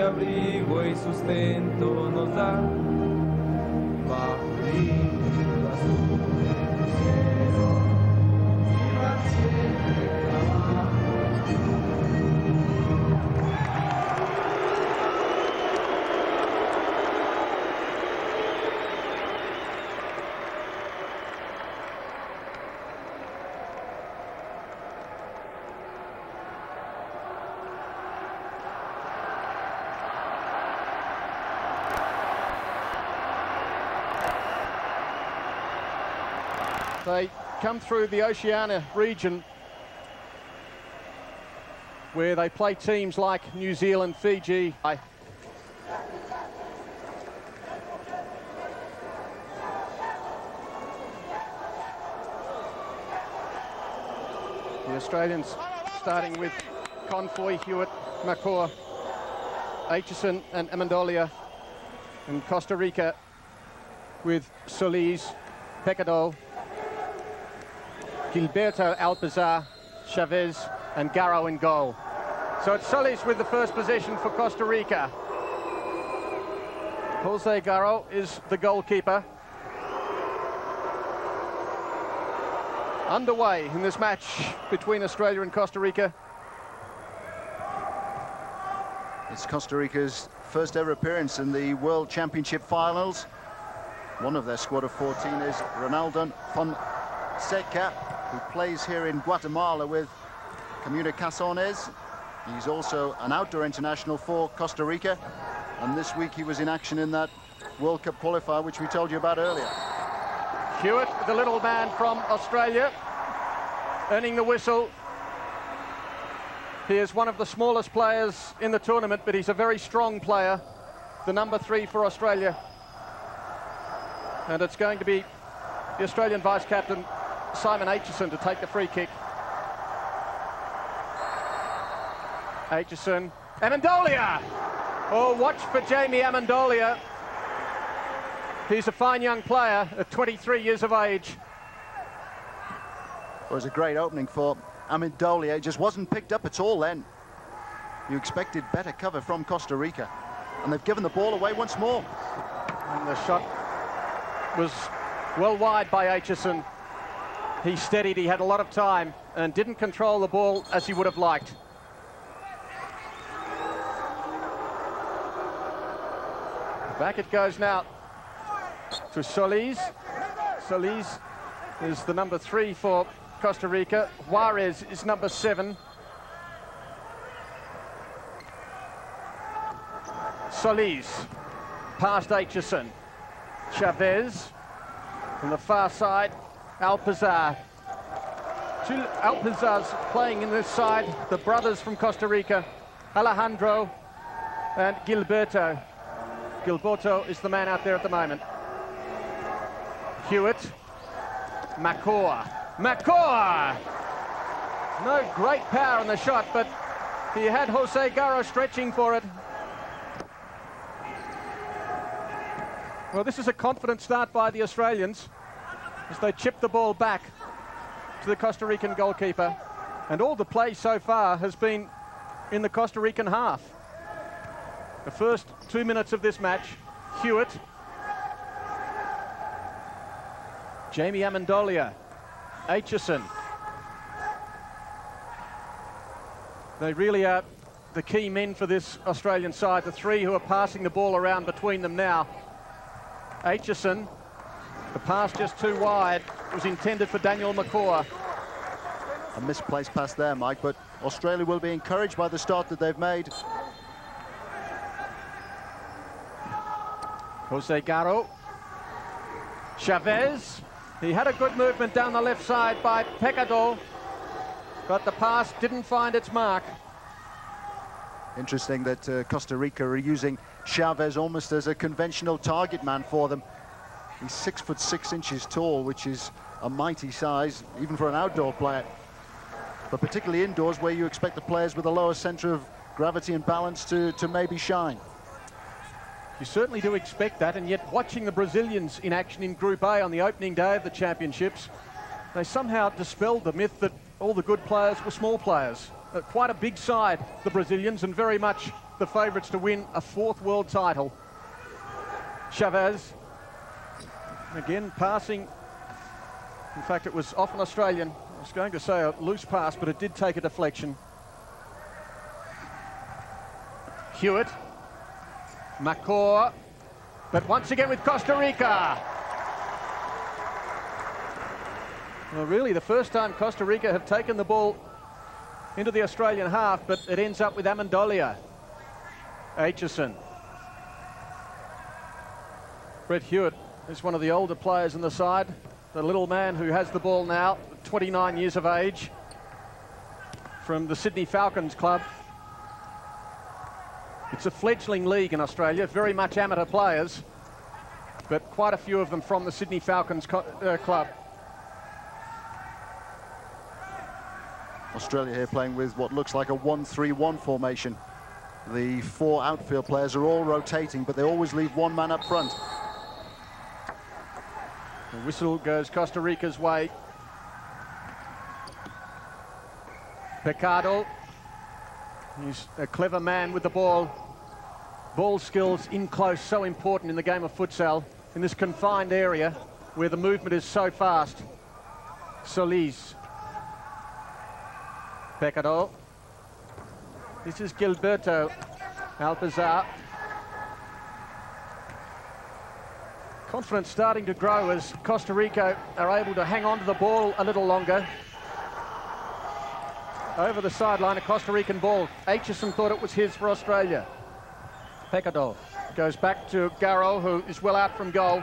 Abrigo y sustento nos da. Come through the Oceania region where they play teams like New Zealand, Fiji. The Australians starting with Confoy, Hewitt, Macor, Aitchison and Amendolia. And Costa Rica with Solis, Picado, Gilberto Alpizar, Chavez, and Garro in goal. So it's Solis with the first position for Costa Rica. Jose Garro is the goalkeeper. Underway in this match between Australia and Costa Rica. It's Costa Rica's first ever appearance in the World Championship finals. One of their squad of 14 is Ronaldo Fonseca, who plays here in Guatemala with Comunicaciones. He's also an outdoor international for Costa Rica. And this week he was in action in that World Cup qualifier, which we told you about earlier. Hewitt, the little man from Australia, earning the whistle. He is one of the smallest players in the tournament, but he's a very strong player, the number three for Australia. And it's going to be the Australian vice-captain, Simon Aitchison, to take the free kick. Aitchison, Amendolia! Oh, watch for Jamie Amendolia. He's a fine young player at 23 years of age. It was a great opening for Amendolia. It just wasn't picked up at all then. You expected better cover from Costa Rica. And they've given the ball away once more. And the shot was well wide by Aitchison. He steadied, he had a lot of time and didn't control the ball as he would have liked. Back it goes now to Solis. Solis is the number three for Costa Rica. Juarez is number seven. Solis past Aitchison. Chavez from the far side. Alpizar. Two Alpizars playing in this side. The brothers from Costa Rica. Alejandro and Gilberto. Gilberto is the man out there at the moment. Hewitt. Macor. Macor! No great power in the shot, but he had Jose Garro stretching for it. Well, this is a confident start by the Australians as they chip the ball back to the Costa Rican goalkeeper. And all the play so far has been in the Costa Rican half. The first two minutes of this match, Hewitt, Jamie Amendolia, Aitchison. They really are the key men for this Australian side, the three who are passing the ball around between them now. Aitchison, the pass just too wide was intended for Daniel Macor. A misplaced pass there, Mike, but Australia will be encouraged by the start that they've made. Jose Garro. Chavez. He had a good movement down the left side by Picado, but the pass didn't find its mark. Interesting that uh, Costa Rica are using Chavez almost as a conventional target man for them. He's six foot six inches tall, which is a mighty size, even for an outdoor player. But particularly indoors, where you expect the players with a lower centre of gravity and balance to, to maybe shine. You certainly do expect that, and yet watching the Brazilians in action in Group A on the opening day of the championships, they somehow dispelled the myth that all the good players were small players. Uh, quite a big side, the Brazilians, and very much the favourites to win a fourth world title. Chavez, again passing. In fact, it was off an Australian. I was going to say a loose pass, but it did take a deflection. Hewitt. Macor. But once again with Costa Rica. Well, really, the first time Costa Rica have taken the ball into the Australian half, but it ends up with Amendolia. Aitchison. Brett Hewitt is one of the older players in the side. The little man who has the ball now, 29 years of age, from the Sydney Falcons club. It's a fledgling league in Australia, very much amateur players, but quite a few of them from the Sydney Falcons uh, club. Australia here playing with what looks like a 1-3-1 formation. The four outfield players are all rotating, but they always leave one man up front. The whistle goes Costa Rica's way. Picado. He's a clever man with the ball. Ball skills in close, so important in the game of futsal, in this confined area where the movement is so fast. Solis. Picado. This is Gilberto Alpizar. Confidence starting to grow as Costa Rica are able to hang on to the ball a little longer. Over the sideline, a Costa Rican ball. Aitchison thought it was his for Australia. Picado goes back to Garro, who is well out from goal.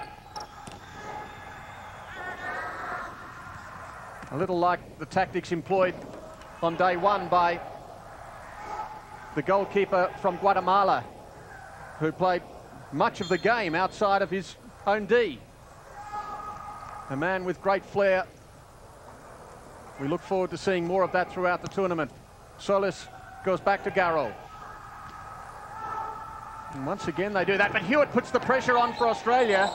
A little like the tactics employed on day one by the goalkeeper from Guatemala, who played much of the game outside of his D. A man with great flair. We look forward to seeing more of that throughout the tournament. Solis goes back to Garro. And once again they do that, but Hewitt puts the pressure on for Australia.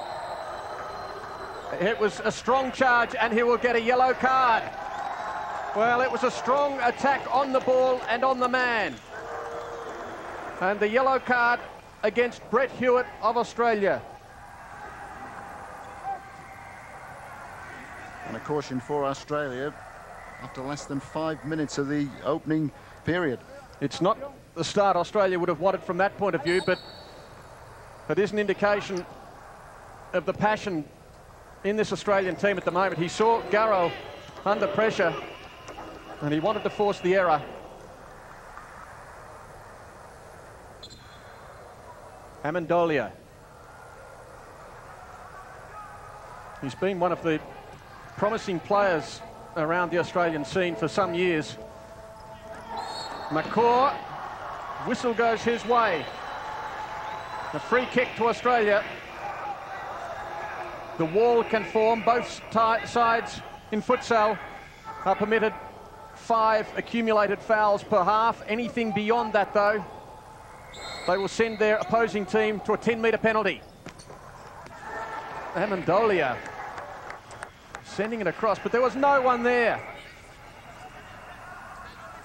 It was a strong charge and he will get a yellow card. Well, it was a strong attack on the ball and on the man. And the yellow card against Brett Hewitt of Australia. And a caution for Australia after less than five minutes of the opening period. It's not the start Australia would have wanted from that point of view, but it is an indication of the passion in this Australian team at the moment. He saw Garro under pressure and he wanted to force the error. Amendolia. He's been one of the promising players around the Australian scene for some years. Macor, whistle goes his way. A free kick to Australia. The wall can form, both sides in futsal are permitted five accumulated fouls per half. Anything beyond that, though, they will send their opposing team to a 10-metre penalty. Amendolia sending it across, but there was no one there.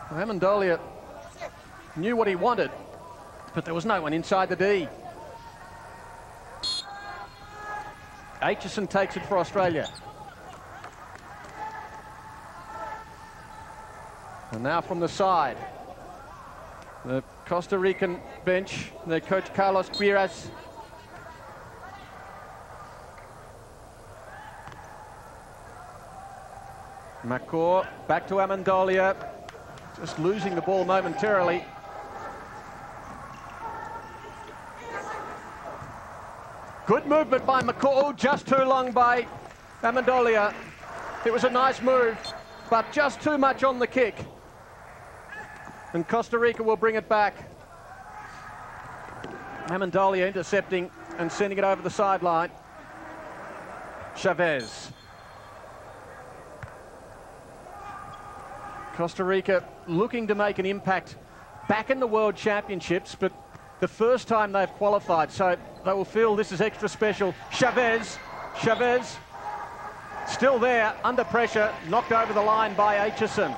Amendolia knew what he wanted, but there was no one inside the D. Aitchison takes it for Australia. And now from the side, the Costa Rican bench, their coach Carlos Quiras. Macor back to Amendolia, just losing the ball momentarily. Good movement by Macor, oh, just too long by Amendolia. It was a nice move, but just too much on the kick. And Costa Rica will bring it back. Amendolia intercepting and sending it over the sideline. Chavez. Costa Rica looking to make an impact back in the World Championships, but the first time they've qualified, so they will feel this is extra special. Chavez, Chavez, still there, under pressure, knocked over the line by Aitchison.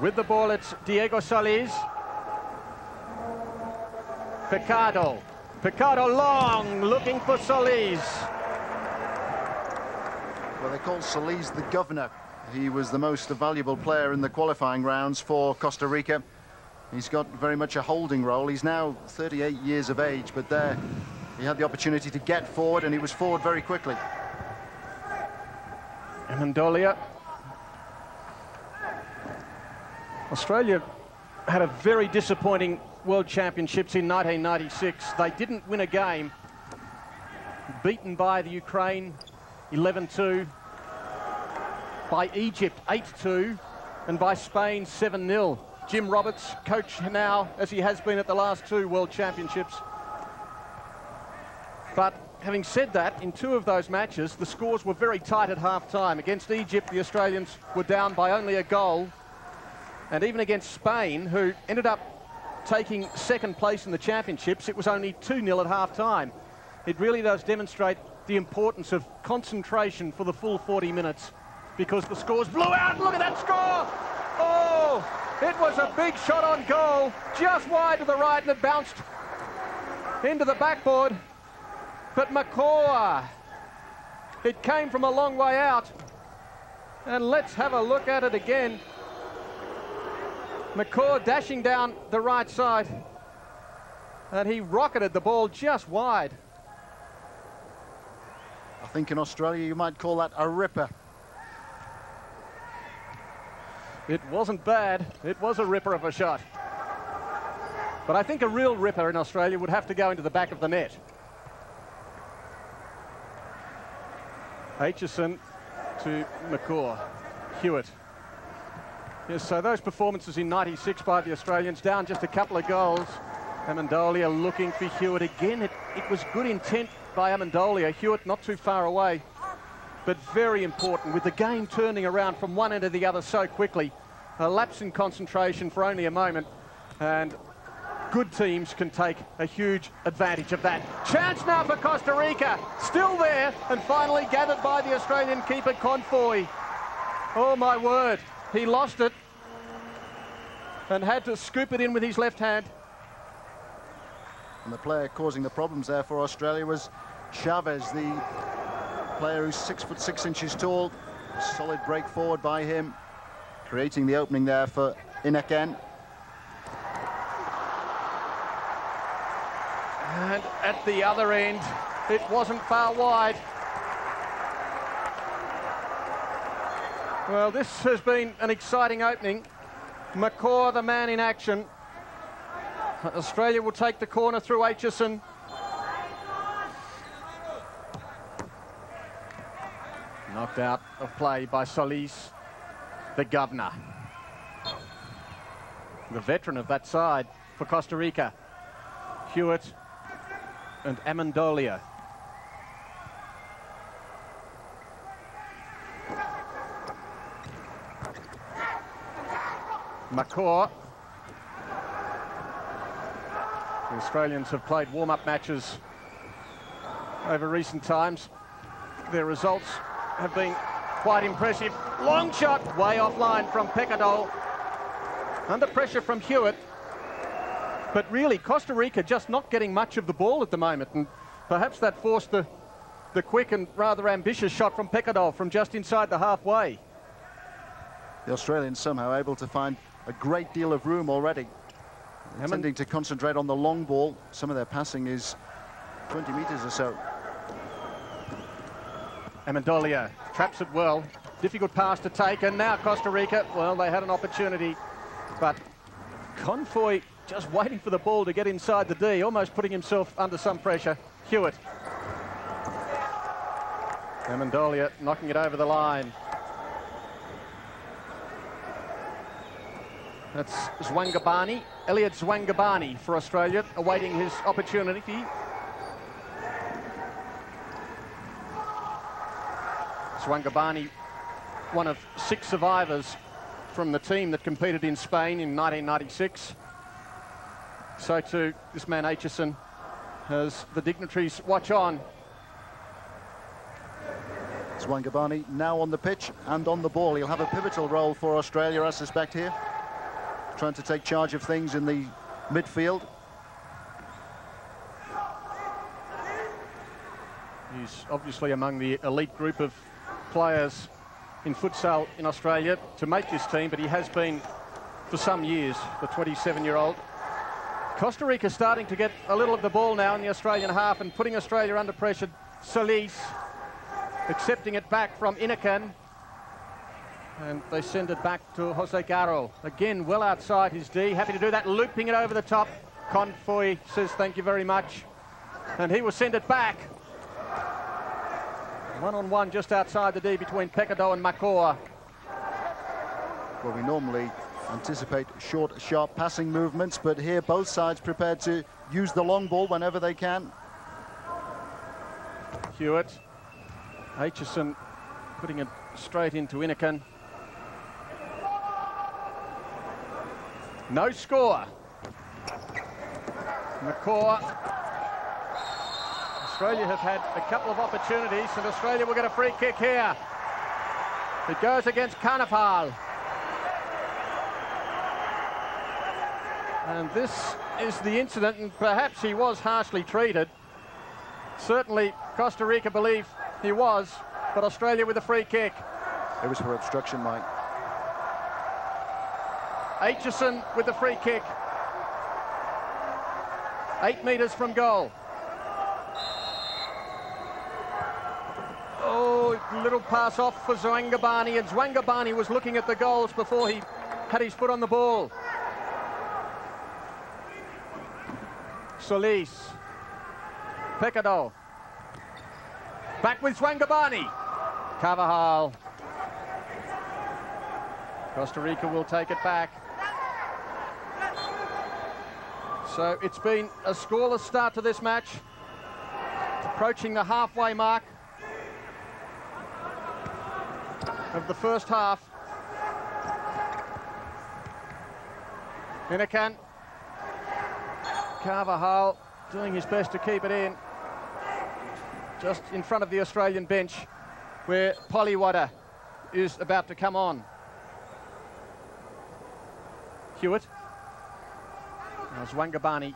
With the ball, it's Diego Solis. Picado. Picado long, looking for Solis. Well, they call Solis the governor. He was the most valuable player in the qualifying rounds for Costa Rica. He's got very much a holding role. He's now 38 years of age, but there he had the opportunity to get forward, and he was forward very quickly. Amendolia. Australia had a very disappointing World Championships in 1996. They didn't win a game. Beaten by the Ukraine 11-2, by Egypt 8-2, and by Spain 7-0. Jim Roberts, coach now, as he has been at the last two World Championships. But having said that, in two of those matches, the scores were very tight at half-time. Against Egypt, the Australians were down by only a goal. And even against Spain, who ended up taking second place in the championships, it was only 2-0 at half-time. It really does demonstrate the importance of concentration for the full 40 minutes because the scores blew out. Look at that score! Oh, it was a big shot on goal, just wide to the right, and it bounced into the backboard. But Macor, it came from a long way out. And let's have a look at it again. Macor dashing down the right side. And he rocketed the ball just wide. I think in Australia you might call that a ripper. It wasn't bad. It was a ripper of a shot. But I think a real ripper in Australia would have to go into the back of the net. Aitchison to Macor. Hewitt. Yes, so those performances in 96 by the Australians, down just a couple of goals. Amendolia looking for Hewitt again. It, it was good intent by Amendolia. Hewitt not too far away, but very important with the game turning around from one end to the other so quickly. A lapse in concentration for only a moment, and good teams can take a huge advantage of that. Chance now for Costa Rica, still there, and finally gathered by the Australian keeper Confoy. Oh my word, he lost it and had to scoop it in with his left hand. And the player causing the problems there for Australia was Chavez, the player who's six foot six inches tall. Solid break forward by him, creating the opening there for Ineken. And at the other end, it wasn't far wide. Well, this has been an exciting opening. Macor, the man in action. Australia will take the corner through Aitchison. Knocked out of play by Solis, the governor. The veteran of that side for Costa Rica. Hewitt and Amendolia. Macor. The Australians have played warm-up matches over recent times. Their results have been quite impressive. Long shot, way offline from Pecadol. Under pressure from Hewitt. But really, Costa Rica just not getting much of the ball at the moment. And perhaps that forced the, the quick and rather ambitious shot from Pecadol from just inside the halfway. The Australians somehow able to find a great deal of room already. Intending to concentrate on the long ball. Some of their passing is 20 metres or so. Amendolia traps it well. difficult pass to take, and now Costa Rica, well, they had an opportunity, but Confoy just waiting for the ball to get inside the D, almost putting himself under some pressure. Hewitt. Amendolia knocking it over the line. That's Zwangobani, Elliot Zwangobani for Australia, awaiting his opportunity. Zwangobani, one of six survivors from the team that competed in Spain in 1996. So too, this man Aitchison as the dignitaries watch on. Zwangobani now on the pitch and on the ball. He'll have a pivotal role for Australia, I suspect, here. Trying to take charge of things in the midfield. He's obviously among the elite group of players in futsal in Australia to make this team, but he has been for some years, the 27-year-old. Costa Rica starting to get a little of the ball now in the Australian half and putting Australia under pressure. Solis accepting it back from Inakan. And they send it back to Jose Garro. Again, well outside his D. Happy to do that, looping it over the top. Confoy says thank you very much. And he will send it back. One-on-one -on -one just outside the D between Picado and Macor. Well, we normally anticipate short, sharp passing movements, but here both sides prepared to use the long ball whenever they can. Hewitt. Aitchison putting it straight into Inakan. No score. Macor. Australia have had a couple of opportunities and Australia will get a free kick here. It goes against Carvajal. And this is the incident, and perhaps he was harshly treated. Certainly, Costa Rica believe he was, but Australia with a free kick. It was for obstruction, Mike. Aitchison with the free kick. Eight metres from goal. Oh, little pass off for Zwangobani, and Zwangobani was looking at the goals before he had his foot on the ball. Solis. Picado. Back with Zwangobani. Carvajal. Costa Rica will take it back. So it's been a scoreless start to this match. It's approaching the halfway mark of the first half. Inakan Carvajal doing his best to keep it in. Just in front of the Australian bench where Palywoda is about to come on. Hewitt. Now Wangabani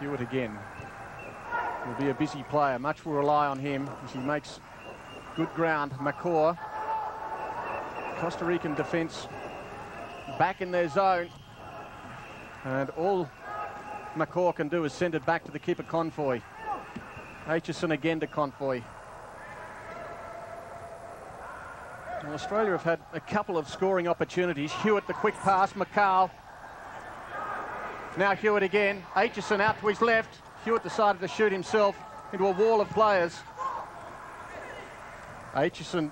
Hewitt again. Will be a busy player. Much will rely on him as he makes good ground. Macor Costa Rican defence back in their zone. And all Macor can do is send it back to the keeper Confoy. Aitchison again to Confoy. Well, Australia have had a couple of scoring opportunities. Hewitt the quick pass, Macor. Now Hewitt again. Aitchison out to his left. Hewitt decided to shoot himself into a wall of players. Aitchison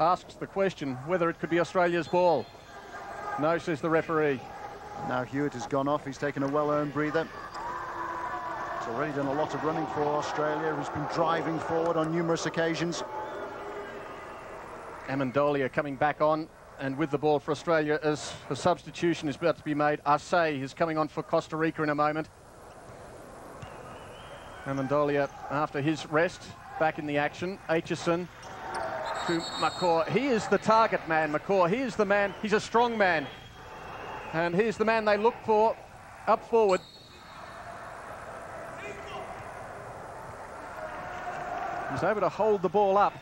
asks the question whether it could be Australia's ball. No, says the referee. Now Hewitt has gone off. He's taken a well-earned breather. He's already done a lot of running for Australia. He's been driving forward on numerous occasions. Amendolia coming back on and with the ball for Australia as a substitution is about to be made. Arce is coming on for Costa Rica in a moment. Amendolia after his rest back in the action. Aitchison to Macor. He is the target man, Macor. He is the man. He's a strong man. And he's the man they look for up forward. He's able to hold the ball up,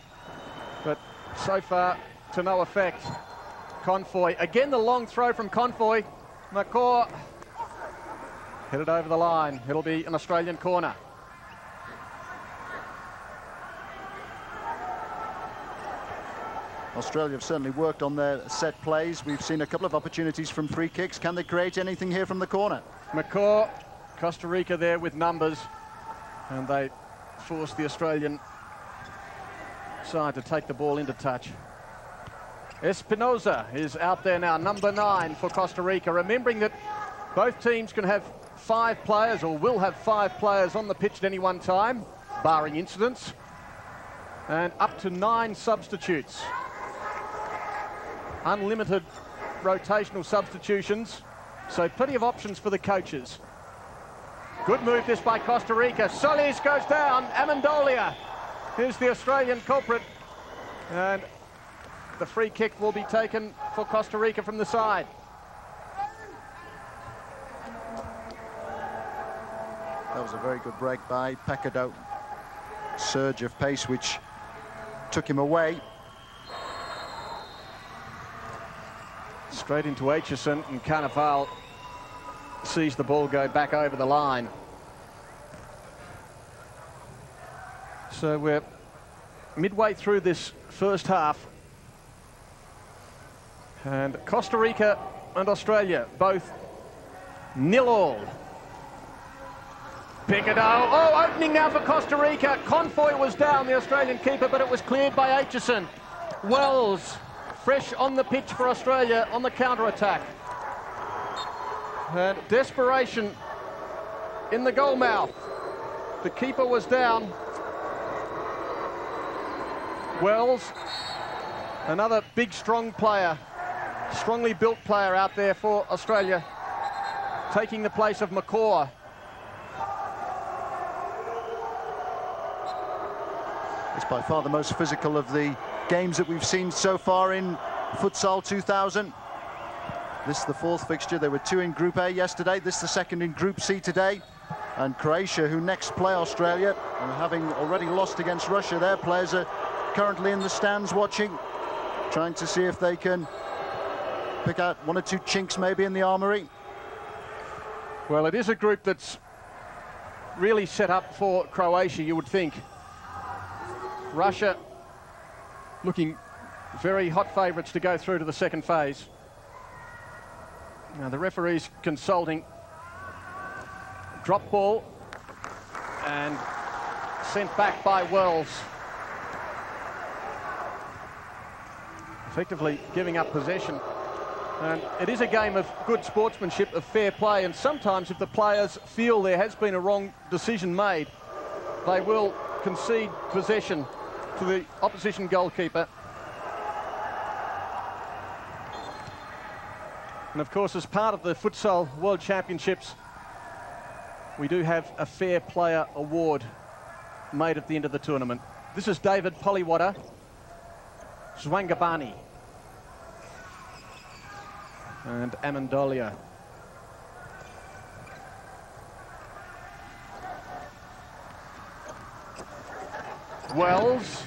so far, to no effect. Confoy, again the long throw from Confoy. Macor headed over the line. It'll be an Australian corner. Australia have certainly worked on their set plays. We've seen a couple of opportunities from free kicks. Can they create anything here from the corner? Macor, Costa Rica there with numbers. And they force the Australian side to take the ball into touch. Espinoza is out there now, number nine for Costa Rica. Remembering that both teams can have five players or will have five players on the pitch at any one time, barring incidents, and up to nine substitutes. Unlimited rotational substitutions, so plenty of options for the coaches. Good move this by Costa Rica. Solis goes down. Amendolia is the Australian culprit. And the free kick will be taken for Costa Rica from the side. That was a very good break by Picado. Surge of pace which took him away. Straight into Aitchison and Carvajal sees the ball go back over the line. So we're midway through this first half. And Costa Rica and Australia both nil all. Picado, oh, opening now for Costa Rica. Confoy was down, the Australian keeper, but it was cleared by Aitchison. Wells, fresh on the pitch for Australia on the counter-attack. And desperation in the goal mouth. The keeper was down. Wells, another big, strong player, strongly built player out there for Australia, taking the place of Macor. It's by far the most physical of the games that we've seen so far in Futsal 2000. This is the fourth fixture. There were two in Group A yesterday. This is the second in Group C today. And Croatia, who next play Australia, and having already lost against Russia, their players are currently in the stands watching, trying to see if they can pick out one or two chinks maybe in the armoury. Well, it is a group that's really set up for Croatia, you would think. Russia looking very hot favourites to go through to the second phase. Now the referee's consulting. Drop ball and sent back by Wells. Effectively giving up possession. And it is a game of good sportsmanship, of fair play, and sometimes if the players feel there has been a wrong decision made, they will concede possession to the opposition goalkeeper And of course, as part of the Futsal World Championships, we do have a Fair Player Award made at the end of the tournament. This is David Palywoda, Zwangobani, and Amendolia. Wells,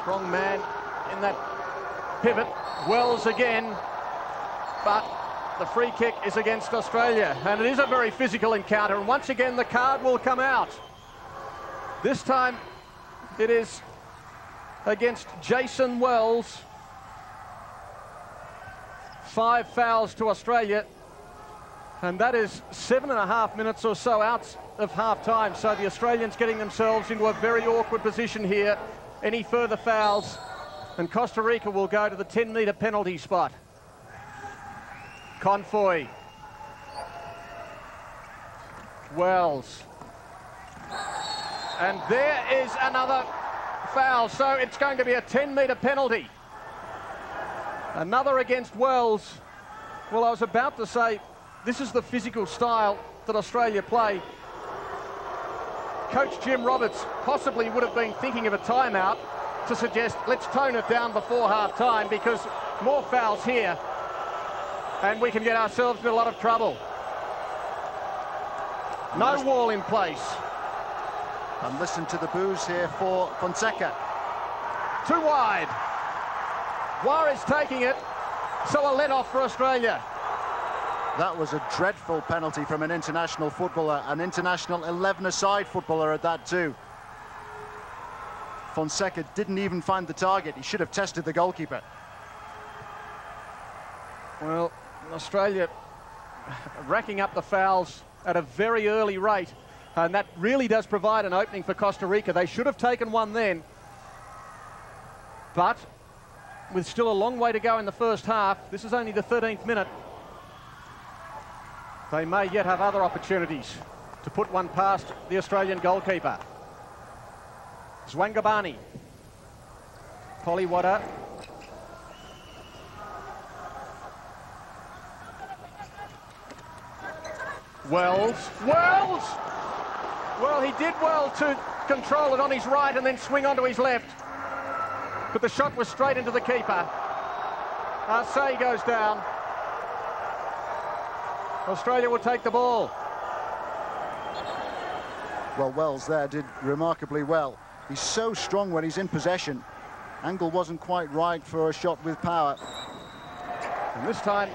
strong man in that pivot. Wells again, but the free kick is against Australia and it is a very physical encounter and once again the card will come out. This time it is against Jason Wells. Five fouls to Australia and that is seven and a half minutes or so out of half time. So the Australians getting themselves into a very awkward position here. Any further fouls and Costa Rica will go to the 10 metre penalty spot. Confoy. Wells. And there is another foul, so it's going to be a 10-metre penalty. Another against Wells. Well, I was about to say, this is the physical style that Australia play. Coach Jim Roberts possibly would have been thinking of a timeout to suggest let's tone it down before half time because more fouls here and we can get ourselves in a lot of trouble. No wall in place. And listen to the boos here for Fonseca. Too wide. Juarez taking it, so a let-off for Australia. That was a dreadful penalty from an international footballer, an international 11-a-side footballer at that too. Fonseca didn't even find the target. He should have tested the goalkeeper. Well, Australia racking up the fouls at a very early rate. And that really does provide an opening for Costa Rica. They should have taken one then. But with still a long way to go in the first half, this is only the 13th minute. They may yet have other opportunities to put one past the Australian goalkeeper. Zwangobani. Palywoda. Wells. Wells! Well, he did well to control it on his right and then swing onto his left. But the shot was straight into the keeper. Arce goes down. Australia will take the ball. Well, Wells there did remarkably well. He's so strong when he's in possession. Angle wasn't quite right for a shot with power. And this time,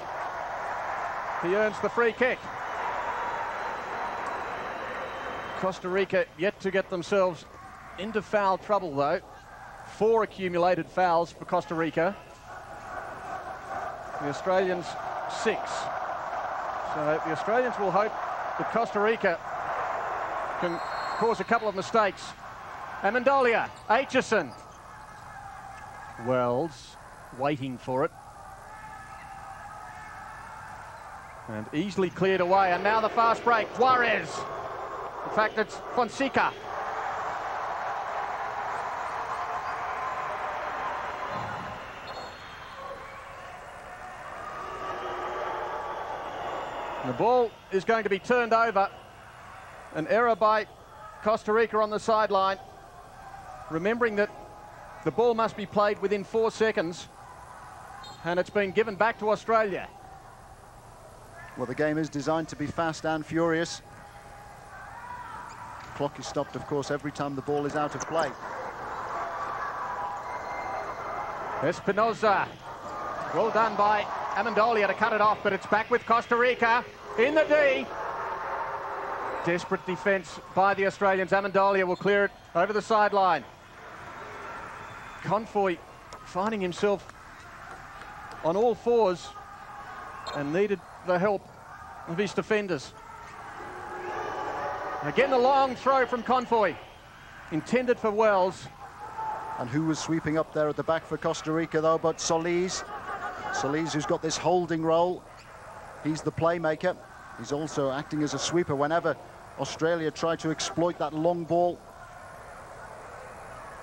he earns the free kick. Costa Rica yet to get themselves into foul trouble, though. Four accumulated fouls for Costa Rica. The Australians, six. So the Australians will hope that Costa Rica can cause a couple of mistakes. Amendolia, Aitchison. Wells waiting for it. And easily cleared away. And now the fast break. Juarez. In fact, it's Fonseca. The ball is going to be turned over. An error by Costa Rica on the sideline. Remembering that the ball must be played within four seconds. And it's been given back to Australia. Well, the game is designed to be fast and furious. The Clock is stopped, of course, every time the ball is out of play. Espinoza. Well done by Amendolia to cut it off, but it's back with Costa Rica in the D. Desperate defence by the Australians. Amendolia will clear it over the sideline. Confoy finding himself on all fours and needed the help of his defenders. Again, a long throw from Confoy, intended for Wells. And who was sweeping up there at the back for Costa Rica, though, but Solis. Solis, who's got this holding role. He's the playmaker. He's also acting as a sweeper whenever Australia try to exploit that long ball.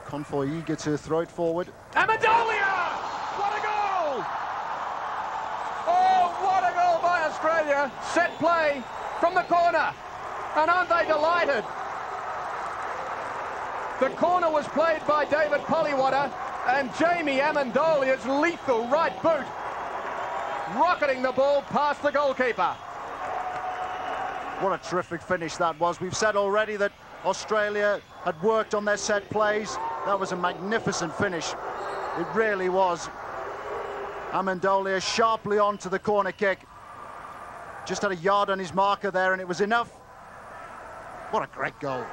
Confoy eager to throw it forward. Amendolia! What a goal! Oh, what a goal by Australia. Set play from the corner. And aren't they delighted? The corner was played by David Palywoda and Jamie Amendolia's lethal right boot rocketing the ball past the goalkeeper. What a terrific finish that was. We've said already that Australia had worked on their set plays. That was a magnificent finish. It really was. Amendolia sharply onto the corner kick. Just had a yard on his marker there and it was enough. What a great goal.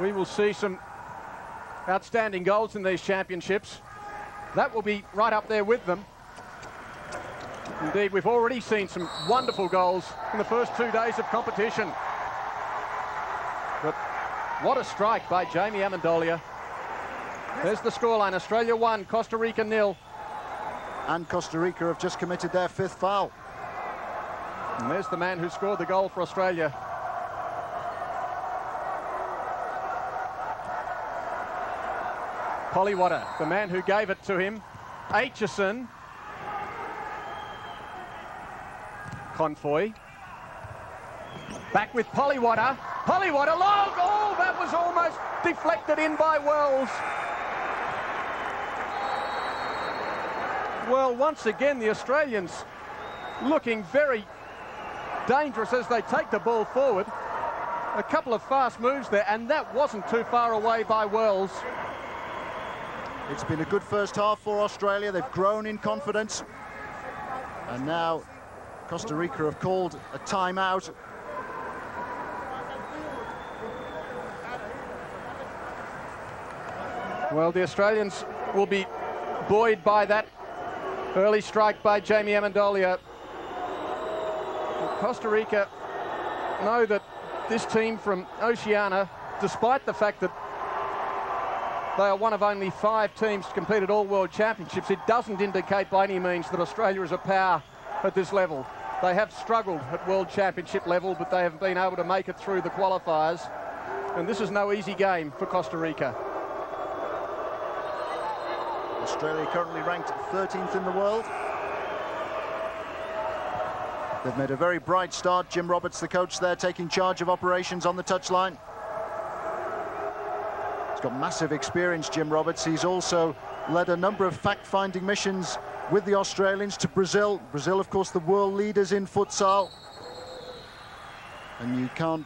We will see some outstanding goals in these championships. That will be right up there with them. Indeed, we've already seen some wonderful goals in the first two days of competition. But what a strike by Jamie Amendolia. There's the scoreline, Australia 1, Costa Rica nil. And Costa Rica have just committed their fifth foul. And there's the man who scored the goal for Australia. Palywoda, the man who gave it to him. Aitchison. Confoy. Back with Palywoda. Palywoda, long! Oh, that was almost deflected in by Wells. Well, once again, the Australians looking very dangerous as they take the ball forward. A couple of fast moves there, and that wasn't too far away by Wells. It's been a good first half for Australia. They've grown in confidence. And now Costa Rica have called a timeout. Well, the Australians will be buoyed by that early strike by Jamie Amendolia. Costa Rica know that this team from Oceania, despite the fact that they are one of only five teams to compete at all world championships, it doesn't indicate by any means that Australia is a power at this level. They have struggled at world championship level, but they have been able to make it through the qualifiers. And this is no easy game for Costa Rica. Australia currently ranked 13th in the world. They've made a very bright start. Jim Roberts, the coach there, taking charge of operations on the touchline. Got massive experience, Jim Roberts. He's also led a number of fact-finding missions with the Australians to Brazil. Brazil, of course, the world leaders in futsal. And you can't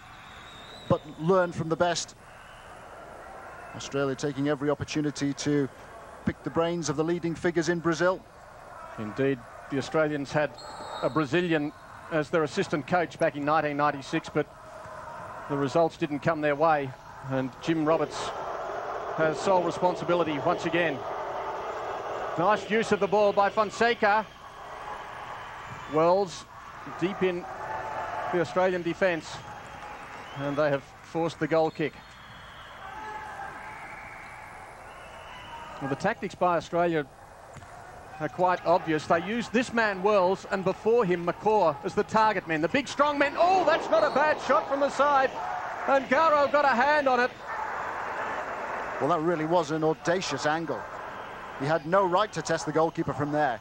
but learn from the best. Australia taking every opportunity to pick the brains of the leading figures in Brazil. Indeed, the Australians had a Brazilian as their assistant coach back in 1996, but the results didn't come their way. And Jim Roberts has sole responsibility once again. Nice use of the ball by Fonseca. Wells deep in the Australian defence. And they have forced the goal kick. Well, the tactics by Australia are quite obvious. They use this man, Wells, and before him, Macor, as the target men. The big, strong men. Oh, that's not a bad shot from the side. And Garro got a hand on it. Well, that really was an audacious angle. He had no right to test the goalkeeper from there.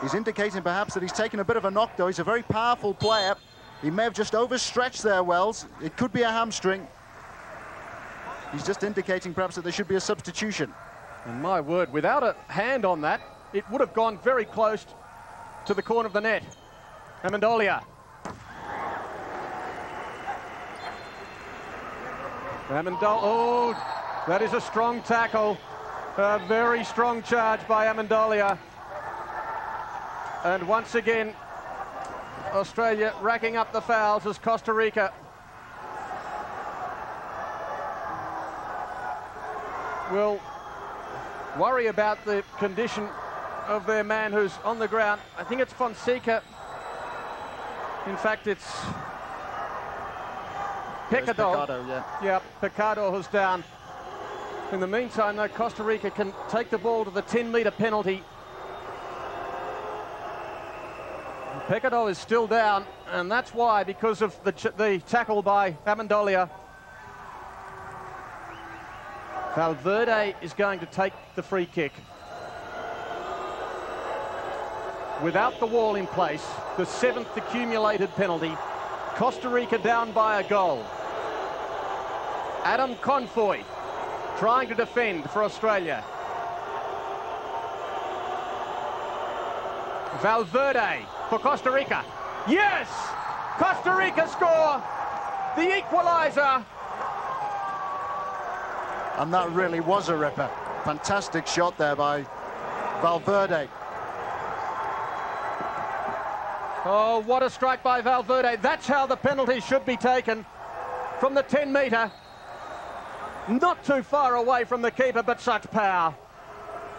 He's indicating perhaps that he's taken a bit of a knock, though. He's a very powerful player. He may have just overstretched there, Wells. It could be a hamstring. He's just indicating perhaps that there should be a substitution. And my word, without a hand on that, it would have gone very close to the corner of the net. Amendolia. Amendolia, oh, that is a strong tackle. A very strong charge by Amendolia. And once again, Australia racking up the fouls as Costa Rica will worry about the condition of their man who's on the ground. I think it's Fonseca. In fact, it's Picado. yeah. Yeah, Picado who's down. In the meantime, though, Costa Rica can take the ball to the 10-metre penalty. Picado is still down, and that's why, because of the, the tackle by Amendolia. Valverde is going to take the free kick. Without the wall in place, the seventh accumulated penalty, Costa Rica down by a goal. Adam Confoy trying to defend for Australia. Valverde for Costa Rica. Yes! Costa Rica score! The equaliser and that really was a ripper. Fantastic shot there by Valverde. Oh, what a strike by Valverde. That's how the penalty should be taken from the 10 metre. Not too far away from the keeper, but such power.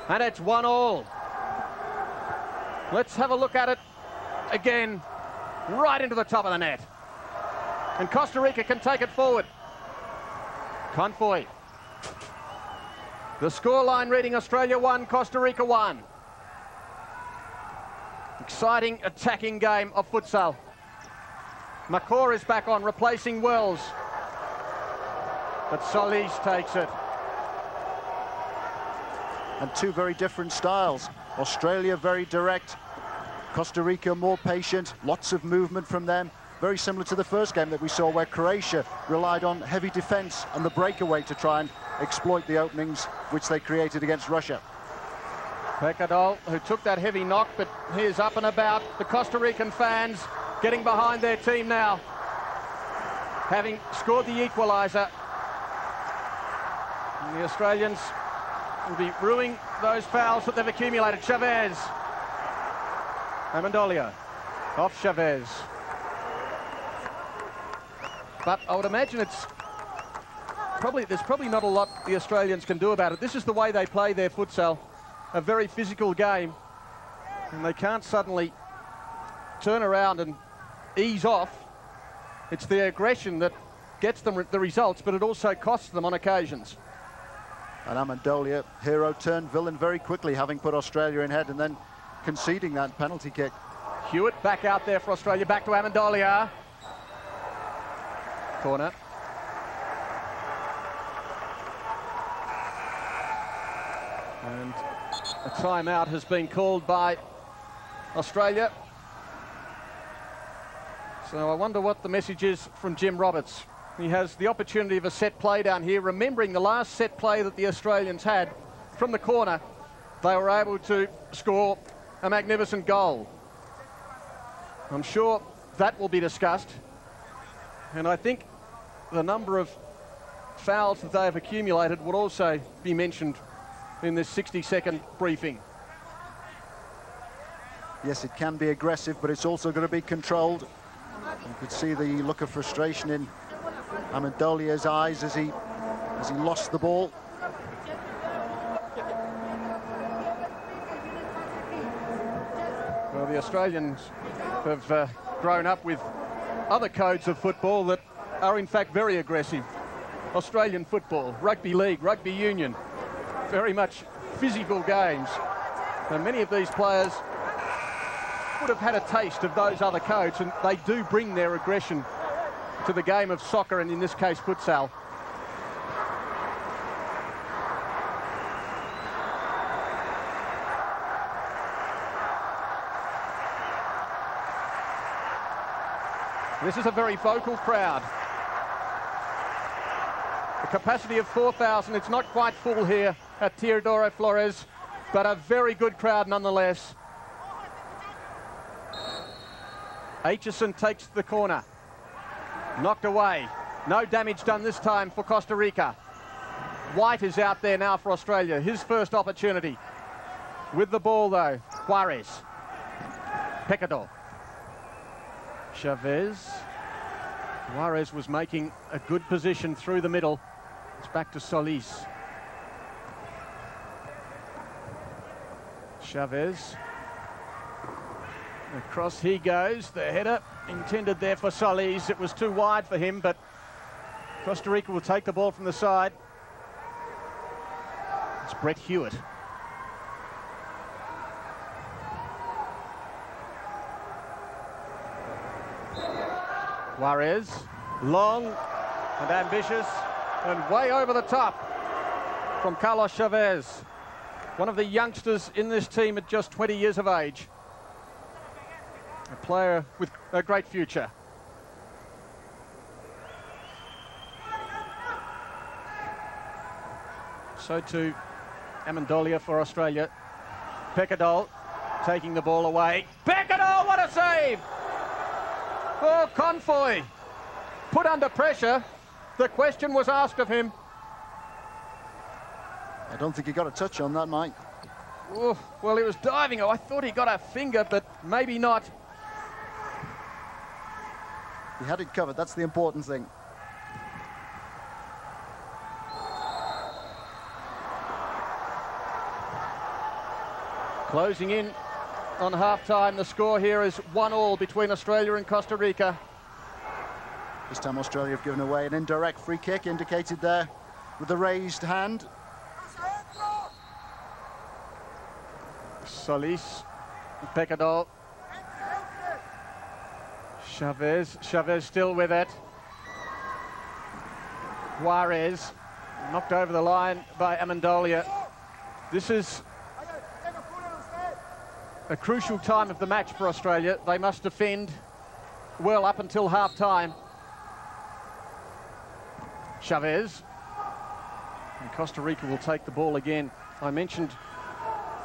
And it's one all. Let's have a look at it again. Right into the top of the net. And Costa Rica can take it forward. Confoy the scoreline reading Australia 1, Costa Rica 1. Exciting attacking game of futsal. Macor is back on, replacing Wells. But Solis takes it. And two very different styles. Australia very direct. Costa Rica more patient, lots of movement from them. Very similar to the first game that we saw where Croatia relied on heavy defence and the breakaway to try and exploit the openings which they created against Russia. Picado, who took that heavy knock, but he's up and about. The Costa Rican fans getting behind their team now, having scored the equaliser. And the Australians will be ruining those fouls that they've accumulated. Chavez. Amendolia. Off Chavez. But I would imagine it's probably there's probably not a lot the Australians can do about it. This is the way they play their futsal, a very physical game, and they can't suddenly turn around and ease off. It's the aggression that gets them the results, but it also costs them on occasions. And Amendolia, hero turned villain very quickly, having put Australia in head and then conceding that penalty kick. Hewitt back out there for Australia, back to Amendolia. Ah. Corner. And a timeout has been called by Australia. So I wonder what the message is from Jim Roberts. He has the opportunity of a set play down here, remembering the last set play that the Australians had from the corner. They were able to score a magnificent goal. I'm sure that will be discussed. And I think the number of fouls that they have accumulated would also be mentioned in this 60-second briefing. Yes, it can be aggressive, but it's also going to be controlled. You could see the look of frustration in Amendolia's eyes as he as he lost the ball. Well, the Australians have uh, grown up with other codes of football that are in fact very aggressive. Australian football, rugby league, rugby union, very much physical games. And many of these players would have had a taste of those other codes and they do bring their aggression to the game of soccer and in this case futsal. This is a very vocal crowd. A capacity of 4,000. It's not quite full here at Teodoro Flores, but a very good crowd nonetheless. Aitchison takes the corner. Knocked away. No damage done this time for Costa Rica. Whyte is out there now for Australia. His first opportunity. With the ball, though, Juarez. Picado. Chavez. Juarez was making a good position through the middle. It's back to Solis. Chavez. Across he goes, the header intended there for Solis. It was too wide for him, but Costa Rica will take the ball from the side. It's Brett Hewitt. Juarez, long and ambitious and way over the top from Carlos Chavez, one of the youngsters in this team at just 20 years of age. A player with a great future. So too Amendolia for Australia. Picado taking the ball away. Picado, what a save! Oh, Confoy put under pressure. The question was asked of him. I don't think he got a touch on that, Mike. Oh, well, he was diving. Oh, I thought he got a finger, but maybe not. He had it covered. That's the important thing. Closing in on half-time. The score here is one all between Australia and Costa Rica. This time Australia have given away an indirect free kick indicated there with the raised hand. Solis, Picado Chavez, Chavez still with it. Juarez knocked over the line by Amendolia. This is a crucial time of the match for Australia. They must defend well up until half time. Chavez. And Costa Rica will take the ball again. I mentioned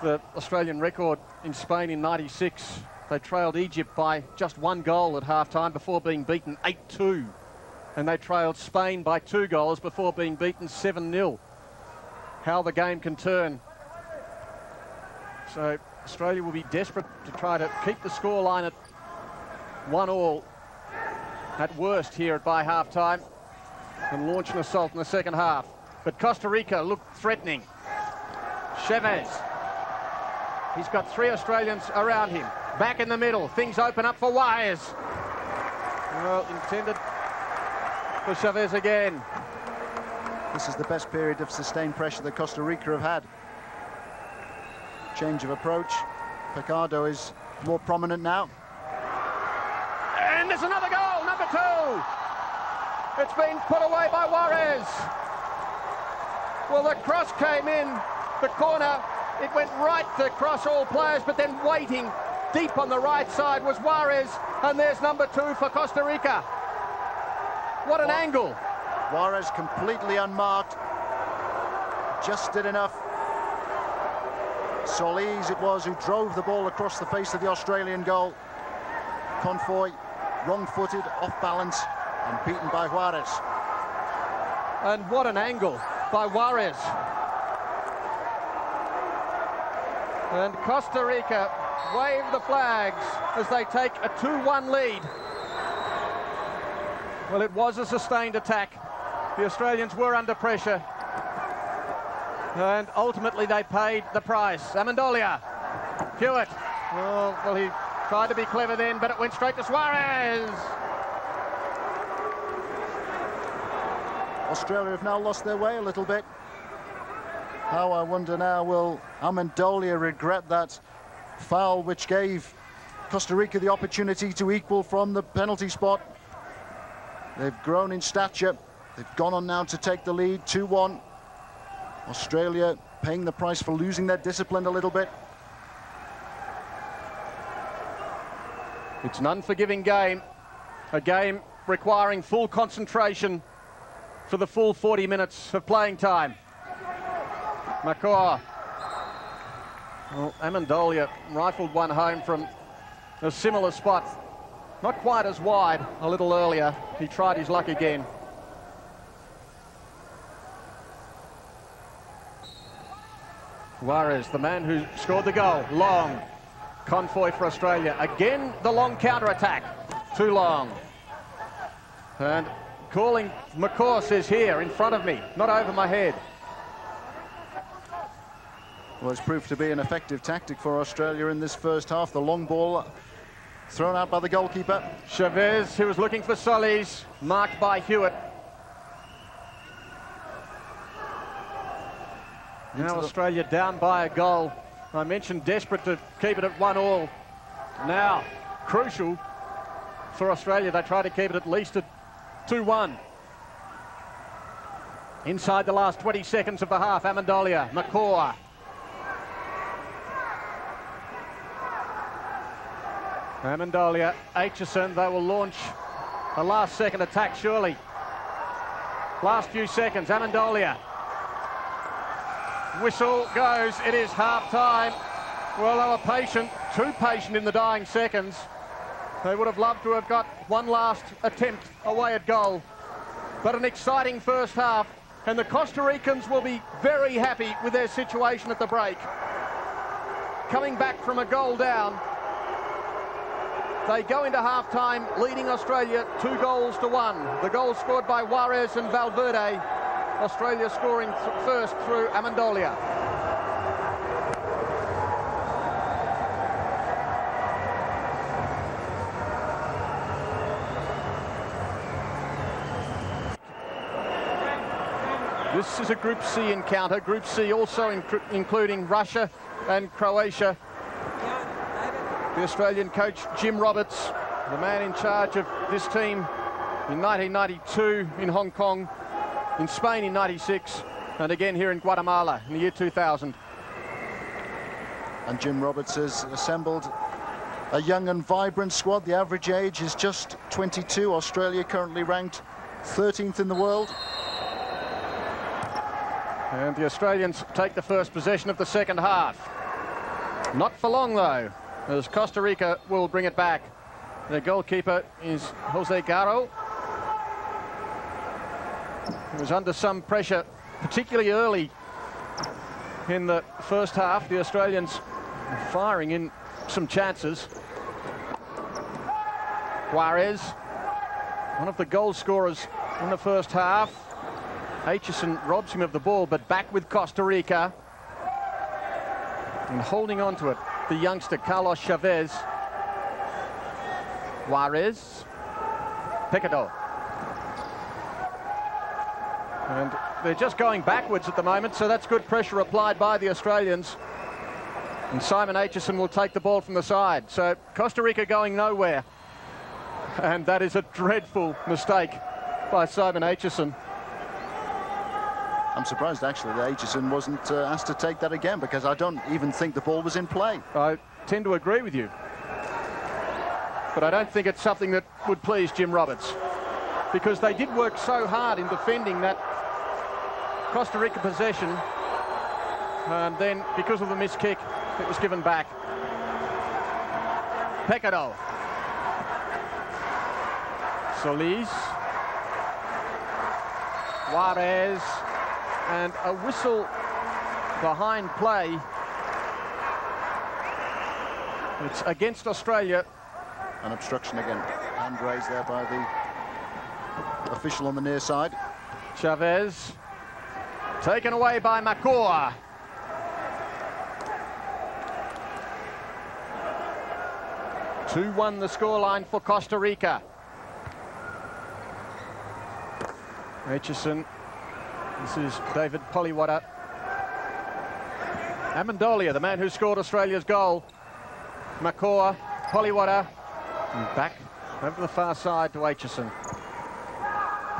the Australian record in Spain in 96 they trailed Egypt by just one goal at half-time before being beaten 8-2. And they trailed Spain by two goals before being beaten 7-0. How the game can turn. So Australia will be desperate to try to keep the scoreline at one all at worst here at by half-time. and launch an assault in the second half. But Costa Rica looked threatening. Chavez. He's got three Australians around him. Back in the middle. Things open up for Juarez. Well, intended for Chavez again. This is the best period of sustained pressure that Costa Rica have had. Change of approach. Picado is more prominent now. And there's another goal, number two. It's been put away by Juarez. Well, the cross came in, the corner. It went right across all players, but then waiting deep on the right side was Juarez, and there's number two for Costa Rica. What an angle. Juarez completely unmarked. Just did enough. Solis it was who drove the ball across the face of the Australian goal. Confoy, wrong-footed, off balance, and beaten by Juarez. And what an angle by Juarez. And Costa Rica wave the flags as they take a 2-1 lead. Well, it was a sustained attack. The Australians were under pressure. And ultimately they paid the price. Amendolia, Hewitt. Oh, well, he tried to be clever then, but it went straight to Suarez. Australia have now lost their way a little bit. How, I wonder now, will Amendolia regret that foul which gave Costa Rica the opportunity to equal from the penalty spot. They've grown in stature. They've gone on now to take the lead, 2-1. Australia paying the price for losing their discipline a little bit. It's an unforgiving game, a game requiring full concentration for the full 40 minutes of playing time. Macor. Well, Amendolia rifled one home from a similar spot. Not quite as wide a little earlier. He tried his luck again. Juarez, the man who scored the goal, long. Confoy for Australia. Again, the long counter-attack. Too long. And calling, Macor says here, in front of me, not over my head. Well, it's proved to be an effective tactic for Australia in this first half. The long ball thrown out by the goalkeeper. Chavez, who was looking for Solis, marked by Hewitt. Now Australia down by a goal. I mentioned desperate to keep it at one all. Now, crucial for Australia. They try to keep it at least at 2-1. Inside the last 20 seconds of the half, Amendolia, Macor. Amendolia, Aitchison, they will launch a last second attack surely. Last few seconds, Amendolia. Whistle goes, it is half time. Well, they were patient, too patient in the dying seconds. They would have loved to have got one last attempt away at goal. But an exciting first half, and the Costa Ricans will be very happy with their situation at the break. Coming back from a goal down, they go into half-time leading Australia two goals to one. The goals scored by Juarez and Valverde. Australia scoring th first through Amendolia. This is a Group C encounter. Group C also including Russia and Croatia. The Australian coach, Jim Roberts, the man in charge of this team in 1992 in Hong Kong, in Spain in 96, and again here in Guatemala in the year 2000. And Jim Roberts has assembled a young and vibrant squad. The average age is just 22. Australia currently ranked 13th in the world. And the Australians take the first possession of the second half. Not for long, though, as Costa Rica will bring it back. The goalkeeper is Jose Garro. He was under some pressure, particularly early in the first half. The Australians firing in some chances. Juarez, one of the goal scorers in the first half. Aitchison robs him of the ball, but back with Costa Rica. And holding on to it, the youngster Carlos Chavez. Juarez. Picado. And they're just going backwards at the moment, so that's good pressure applied by the Australians. And Simon Aitchison will take the ball from the side. So Costa Rica going nowhere. And that is a dreadful mistake by Simon Aitchison. I'm surprised actually that Aitchison wasn't uh, asked to take that again because I don't even think the ball was in play. I tend to agree with you. But I don't think it's something that would please Jim Roberts because they did work so hard in defending that Costa Rica possession. And then, because of the missed kick, it was given back. Picado. Solis. Juarez. And a whistle behind play. It's against Australia. An obstruction again. Hand raised there by the official on the near side. Chavez. Taken away by Macor. Two-one the scoreline for Costa Rica. Aitchison. This is David Palywoda. Amendolia, the man who scored Australia's goal. Macor, Palywoda, and back over the far side to Aitchison.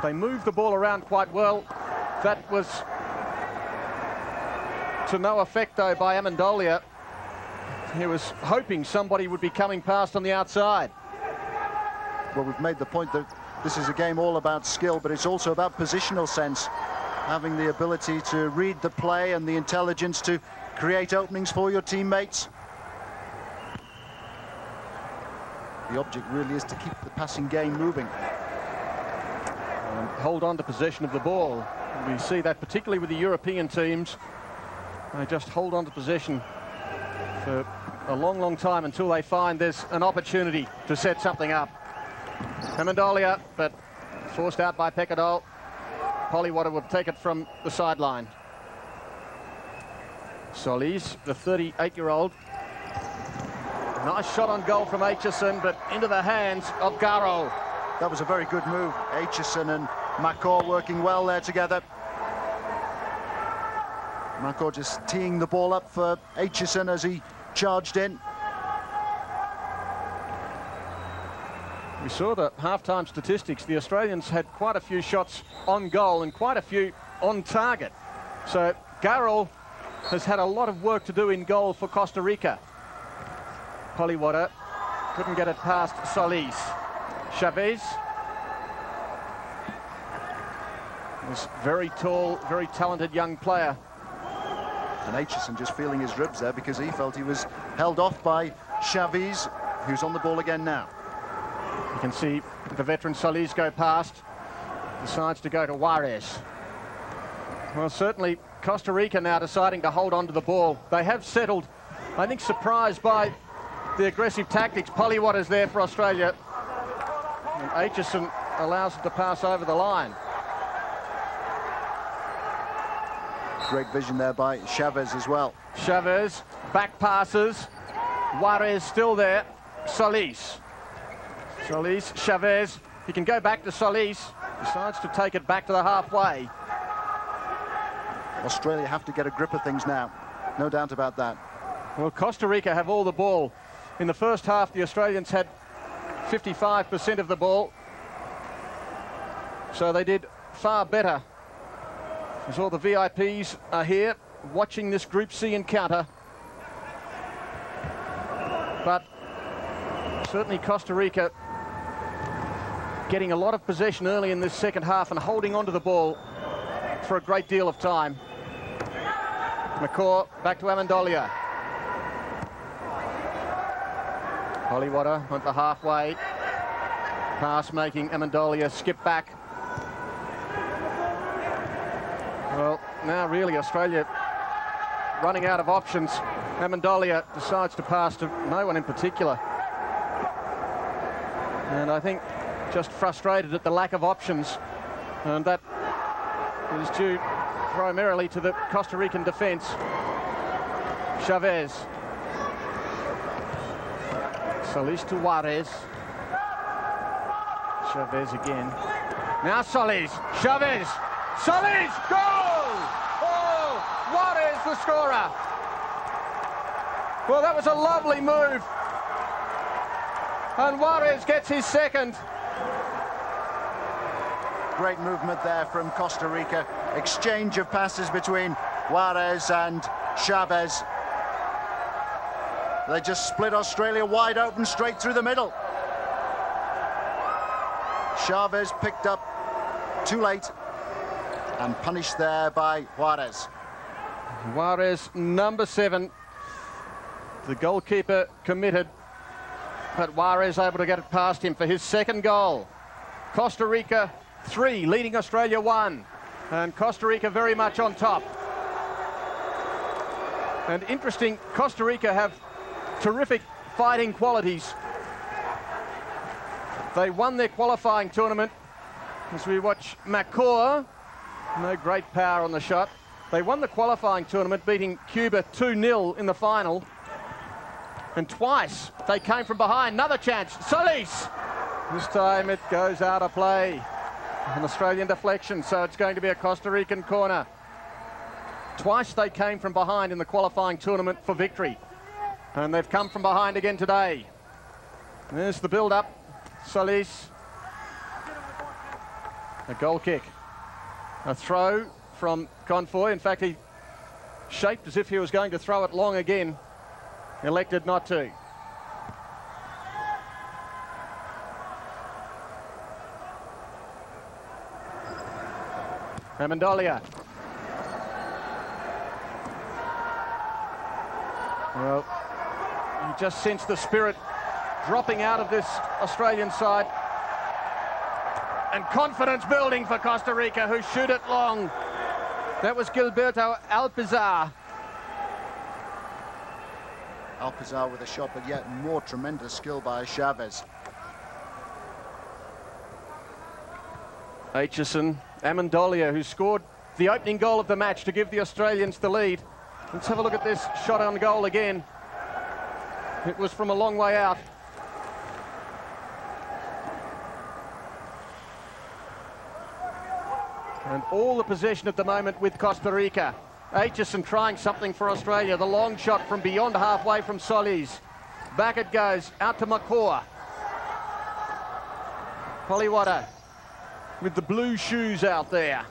They moved the ball around quite well. That was to no effect, though, by Amendolia. He was hoping somebody would be coming past on the outside. Well, we've made the point that this is a game all about skill, but it's also about positional sense. Having the ability to read the play and the intelligence to create openings for your teammates. The object really is to keep the passing game moving. And hold on to possession of the ball. We see that particularly with the European teams. They just hold on to possession for a long, long time until they find there's an opportunity to set something up. Amendolia, but forced out by Picado. Palywoda will take it from the sideline. Solis, the 38-year-old. Nice shot on goal from Aitchison, but into the hands of Garro. That was a very good move. Aitchison and Macor working well there together. Macor just teeing the ball up for Aitchison as he charged in. We saw the half-time statistics. The Australians had quite a few shots on goal and quite a few on target. So Garro has had a lot of work to do in goal for Costa Rica. Palywoda couldn't get it past Solis. Chavez. This very tall, very talented young player. And Aitchison just feeling his ribs there because he felt he was held off by Chavez, who's on the ball again now. You can see the veteran Solis go past. Decides to go to Juarez. Well, certainly Costa Rica now deciding to hold on to the ball. They have settled, I think, surprised by the aggressive tactics. Palywoda's there for Australia. And Aitchison allows it to pass over the line. Great vision there by Chavez as well. Chavez, back passes. Juarez still there. Solis. Solis, Chavez. He can go back to Solis. Decides to take it back to the halfway. Australia have to get a grip of things now. No doubt about that. Well, Costa Rica have all the ball. In the first half, the Australians had 55% of the ball. So they did far better. As all the VIPs are here watching this Group C encounter. But certainly Costa Rica getting a lot of possession early in this second half and holding onto the ball for a great deal of time. Macor back to Amendolia. Palywoda went the halfway. Pass making Amendolia skip back. Well, now really Australia running out of options. Amendolia decides to pass to no one in particular. And I think just frustrated at the lack of options And that is due primarily to the Costa Rican defence. Chavez. Solis to Juarez. Chavez again. Now Solis. Chavez. Solis. Goal! Oh! Juarez the scorer. Well, that was a lovely move. And Juarez gets his second. Great movement there from Costa Rica. Exchange of passes between Juarez and Chavez. They just split Australia wide open straight through the middle. Chavez picked up too late and punished there by Juarez. Juarez, number seven. The goalkeeper committed, but Juarez able to get it past him for his second goal. Costa Rica three, leading Australia one. And Costa Rica very much on top. And interesting, Costa Rica have terrific fighting qualities. They won their qualifying tournament as we watch Macor. No great power on the shot. They won the qualifying tournament, beating Cuba 2-0 in the final. And twice they came from behind. Another chance. Solis! This time it goes out of play. An Australian deflection, so it's going to be a Costa Rican corner. Twice they came from behind in the qualifying tournament for victory. And they've come from behind again today. There's the build-up. Solis. A goal kick. A throw from Confoy. In fact, he shaped as if he was going to throw it long again. Elected not to. Amendolia. Well, you just sense the spirit dropping out of this Australian side. And confidence building for Costa Rica, who shoot it long. That was Gilberto Alpizar. Alpizar with a shot, but yet more tremendous skill by Chavez. Aitchison, Amendolia, who scored the opening goal of the match to give the Australians the lead. Let's have a look at this shot on goal again. It was from a long way out. And all the possession at the moment with Costa Rica. Aitchison trying something for Australia. The long shot from beyond halfway from Solis. Back it goes, out to Macor. Palywoda with the blue shoes out there.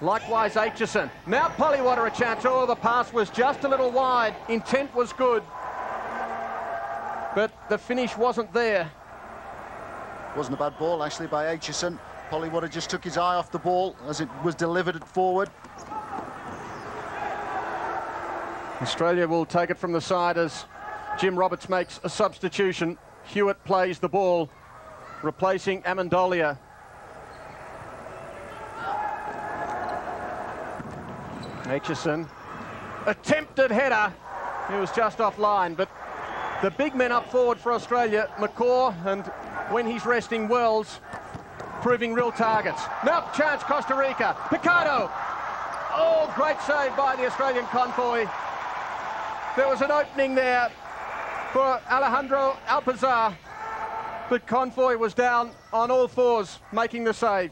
Likewise, Aitchison. Now Palywoda a chance. Oh, the pass was just a little wide. Intent was good. But the finish wasn't there. Wasn't a bad ball, actually, by Aitchison. Palywoda just took his eye off the ball as it was delivered forward. Australia will take it from the side as Jim Roberts makes a substitution. Hewitt plays the ball, replacing Amendolia. Aitchison, attempted header. He was just offline, but the big men up forward for Australia, Macor, and when he's resting, Wells, proving real targets. Now chance Costa Rica. Picado. Oh, great save by the Australian Confoy. There was an opening there for Alejandro Alpizar, but Confoy was down on all fours, making the save.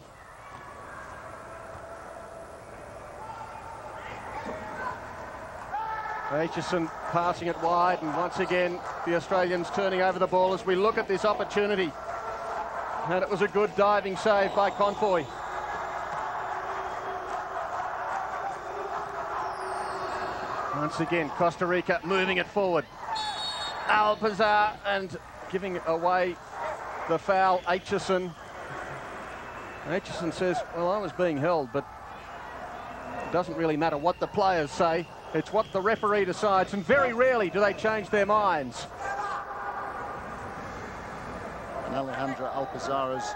Aitchison passing it wide, and once again, the Australians turning over the ball as we look at this opportunity. And it was a good diving save by Confoy. Once again, Costa Rica moving it forward. Alpizar and giving away the foul, Aitchison. Aitchison says, well, I was being held, but it doesn't really matter what the players say. It's what the referee decides, and very rarely do they change their minds. And Alejandro Alpizar has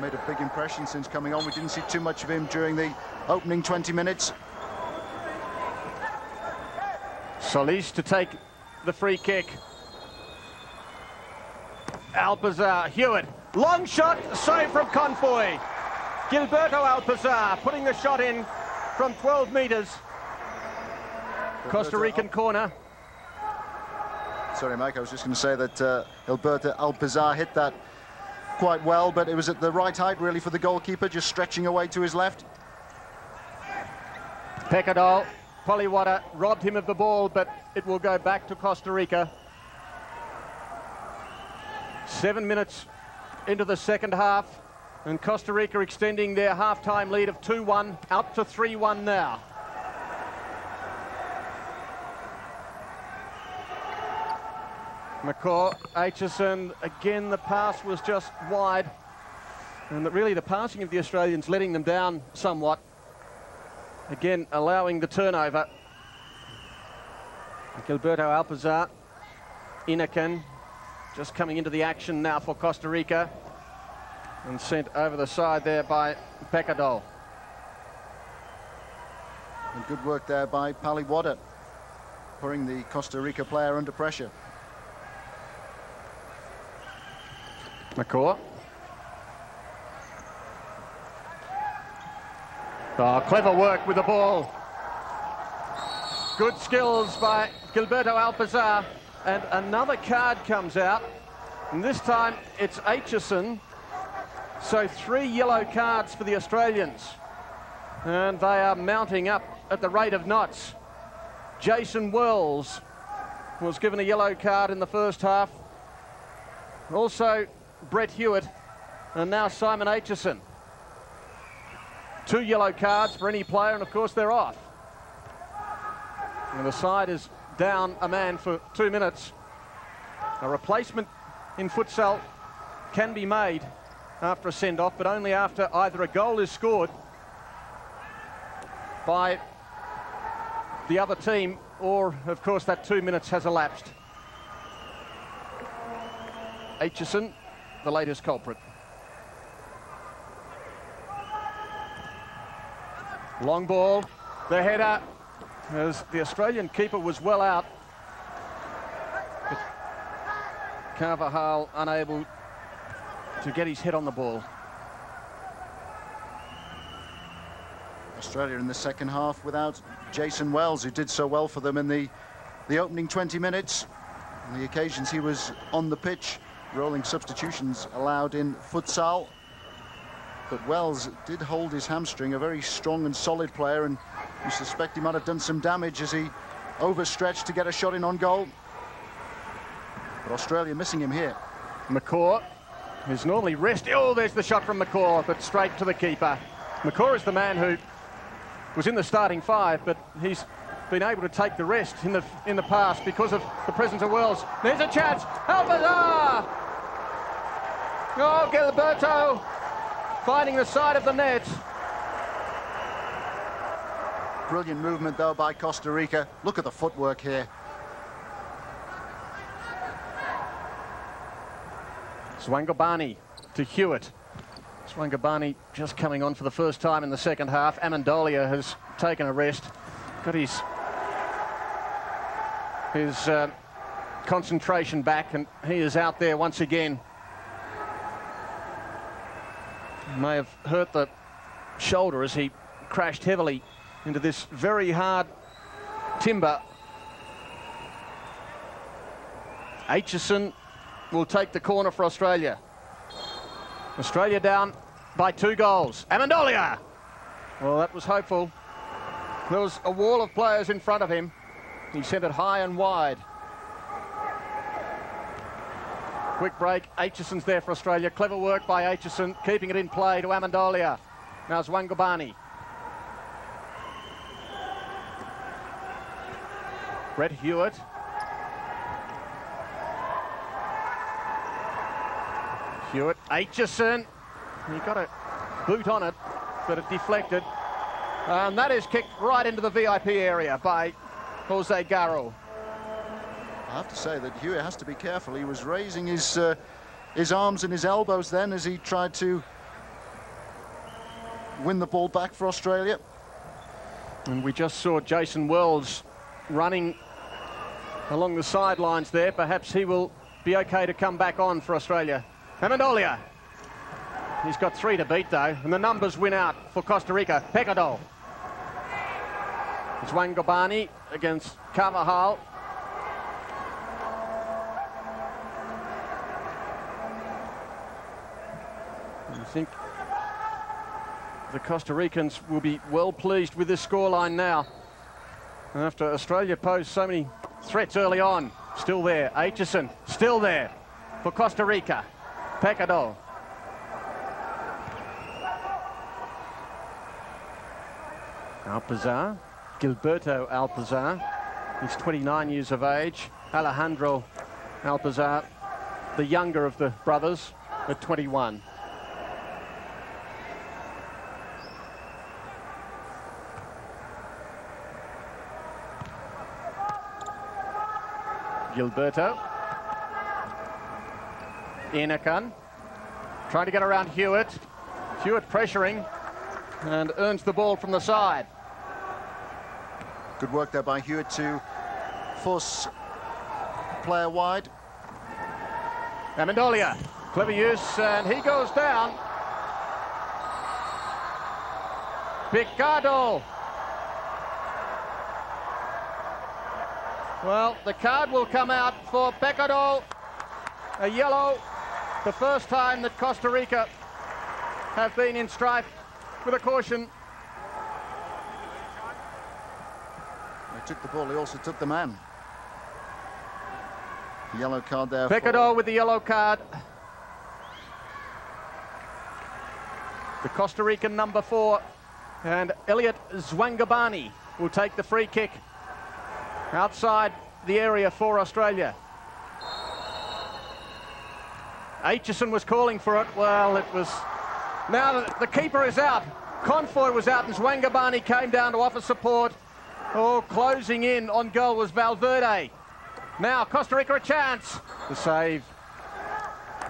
made a big impression since coming on. We didn't see too much of him during the opening 20 minutes. Solis to take the free kick. Alpizar, Hewitt, Long shot, save from Confoy. Gilberto Alpizar putting the shot in from 12 metres. Costa Rican corner. Sorry, Mike, I was just going to say that uh, Gilberto Alpizar hit that quite well, but it was at the right height, really, for the goalkeeper, just stretching away to his left. Picado, Palywoda robbed him of the ball, but it will go back to Costa Rica. Seven minutes into the second half, and Costa Rica extending their half-time lead of 2-1 up to 3-1 now. Macor, Aitchison, again the pass was just wide. And really the passing of the Australians letting them down somewhat. Again, allowing the turnover. Gilberto Alpizar, Inakin, just coming into the action now for Costa Rica. And sent over the side there by Picado. And good work there by Palywoda, putting the Costa Rica player under pressure. Macor. Oh, ah, clever work with the ball. Good skills by Gilberto Alpizar. And another card comes out. And this time it's Aitchison. So three yellow cards for the Australians. And they are mounting up at the rate of knots. Jason Wells was given a yellow card in the first half. Also, Brett Hewitt, and now Simon Aitchison. Two yellow cards for any player, and of course they're off. And the side is down a man for two minutes. A replacement in futsal can be made after a send-off, but only after either a goal is scored by the other team, or, of course, that two minutes has elapsed. Aitchison the latest culprit. Long ball, the header, as the Australian keeper was well out. Carvajal unable to get his head on the ball. Australia in the second half without Jason Wells, who did so well for them in the, the opening 20 minutes. On the occasions he was on the pitch, rolling substitutions allowed in futsal. But Wells did hold his hamstring, a very strong and solid player, and you suspect he might have done some damage as he overstretched to get a shot in on goal. But Australia missing him here. Macor, is normally resting. Oh, there's the shot from Macor, but straight to the keeper. Macor is the man who was in the starting five, but he's been able to take the rest in the in the past because of the presence of Wells. There's a chance. Alpizar! Oh, Gilberto finding the side of the net. Brilliant movement, though, by Costa Rica. Look at the footwork here. Zwangobani to Hewitt. Zwangobani just coming on for the first time in the second half. Amendolia has taken a rest. Got his, his uh, concentration back, and he is out there once again. May have hurt the shoulder as he crashed heavily into this very hard timber. Aitchison will take the corner for Australia. Australia down by two goals. Amendolia! Well, that was hopeful. There was a wall of players in front of him. He sent it high and wide. Quick break. Aitchison's there for Australia. Clever work by Aitchison, keeping it in play to Amendolia. Now Zwangobani. Brett Hewitt. Hewitt, Aitchison. He got a boot on it, but it deflected. And that is kicked right into the VIP area by Jose Garro. I have to say that Hewitt has to be careful. He was raising his uh, his arms and his elbows then as he tried to win the ball back for Australia. And we just saw Jason Wells running along the sidelines there. Perhaps he will be okay to come back on for Australia. Amendolia He's got three to beat though, and the numbers win out for Costa Rica. Picado. Zwangobani against Carvajal. I think the Costa Ricans will be well pleased with this scoreline now. And After Australia posed so many threats early on, still there. Aitchison, still there for Costa Rica. Picado. Alpizar, Gilberto Alpizar. He's 29 years of age. Alejandro Alpizar, the younger of the brothers, at 21. Gilberto. Inakan trying to get around Hewitt. Hewitt pressuring and earns the ball from the side. Good work there by Hewitt to force player wide. Amendolia, clever use, and he goes down. Picado. Well, the card will come out for Picado. A yellow, the first time that Costa Rica have been in strife with a caution. He took the ball, he also took the man. Yellow card there. Picado with the yellow card. The Costa Rican number four and Elliot Zwangobani will take the free kick outside the area for Australia. Aitchison was calling for it. Well, it was... Now the keeper is out. Confoy was out and Zwangobani came down to offer support. Oh, closing in on goal was Valverde. Now Costa Rica a chance. The save.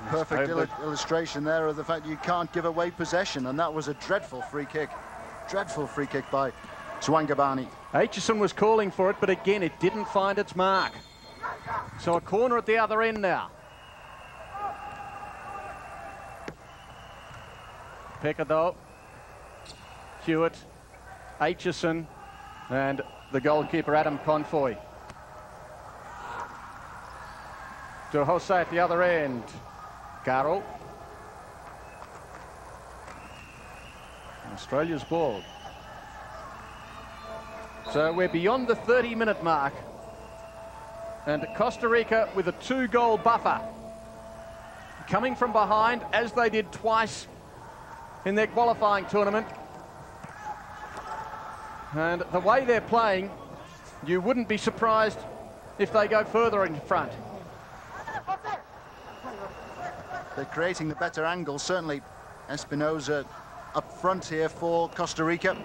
Perfect il illustration there of the fact you can't give away possession, and that was a dreadful free kick. Dreadful free kick by Zwangobani. Aitchison was calling for it, but again, it didn't find its mark. So a corner at the other end now. Picado, Hewitt, Aitchison, and the goalkeeper Adam Confoy. To Jose at the other end. Garro. Australia's ball. So we're beyond the 30 minute mark. And Costa Rica with a two goal buffer. Coming from behind as they did twice in their qualifying tournament. And the way they're playing, you wouldn't be surprised if they go further in front. They're creating the better angle, certainly Espinoza up front here for Costa Rica.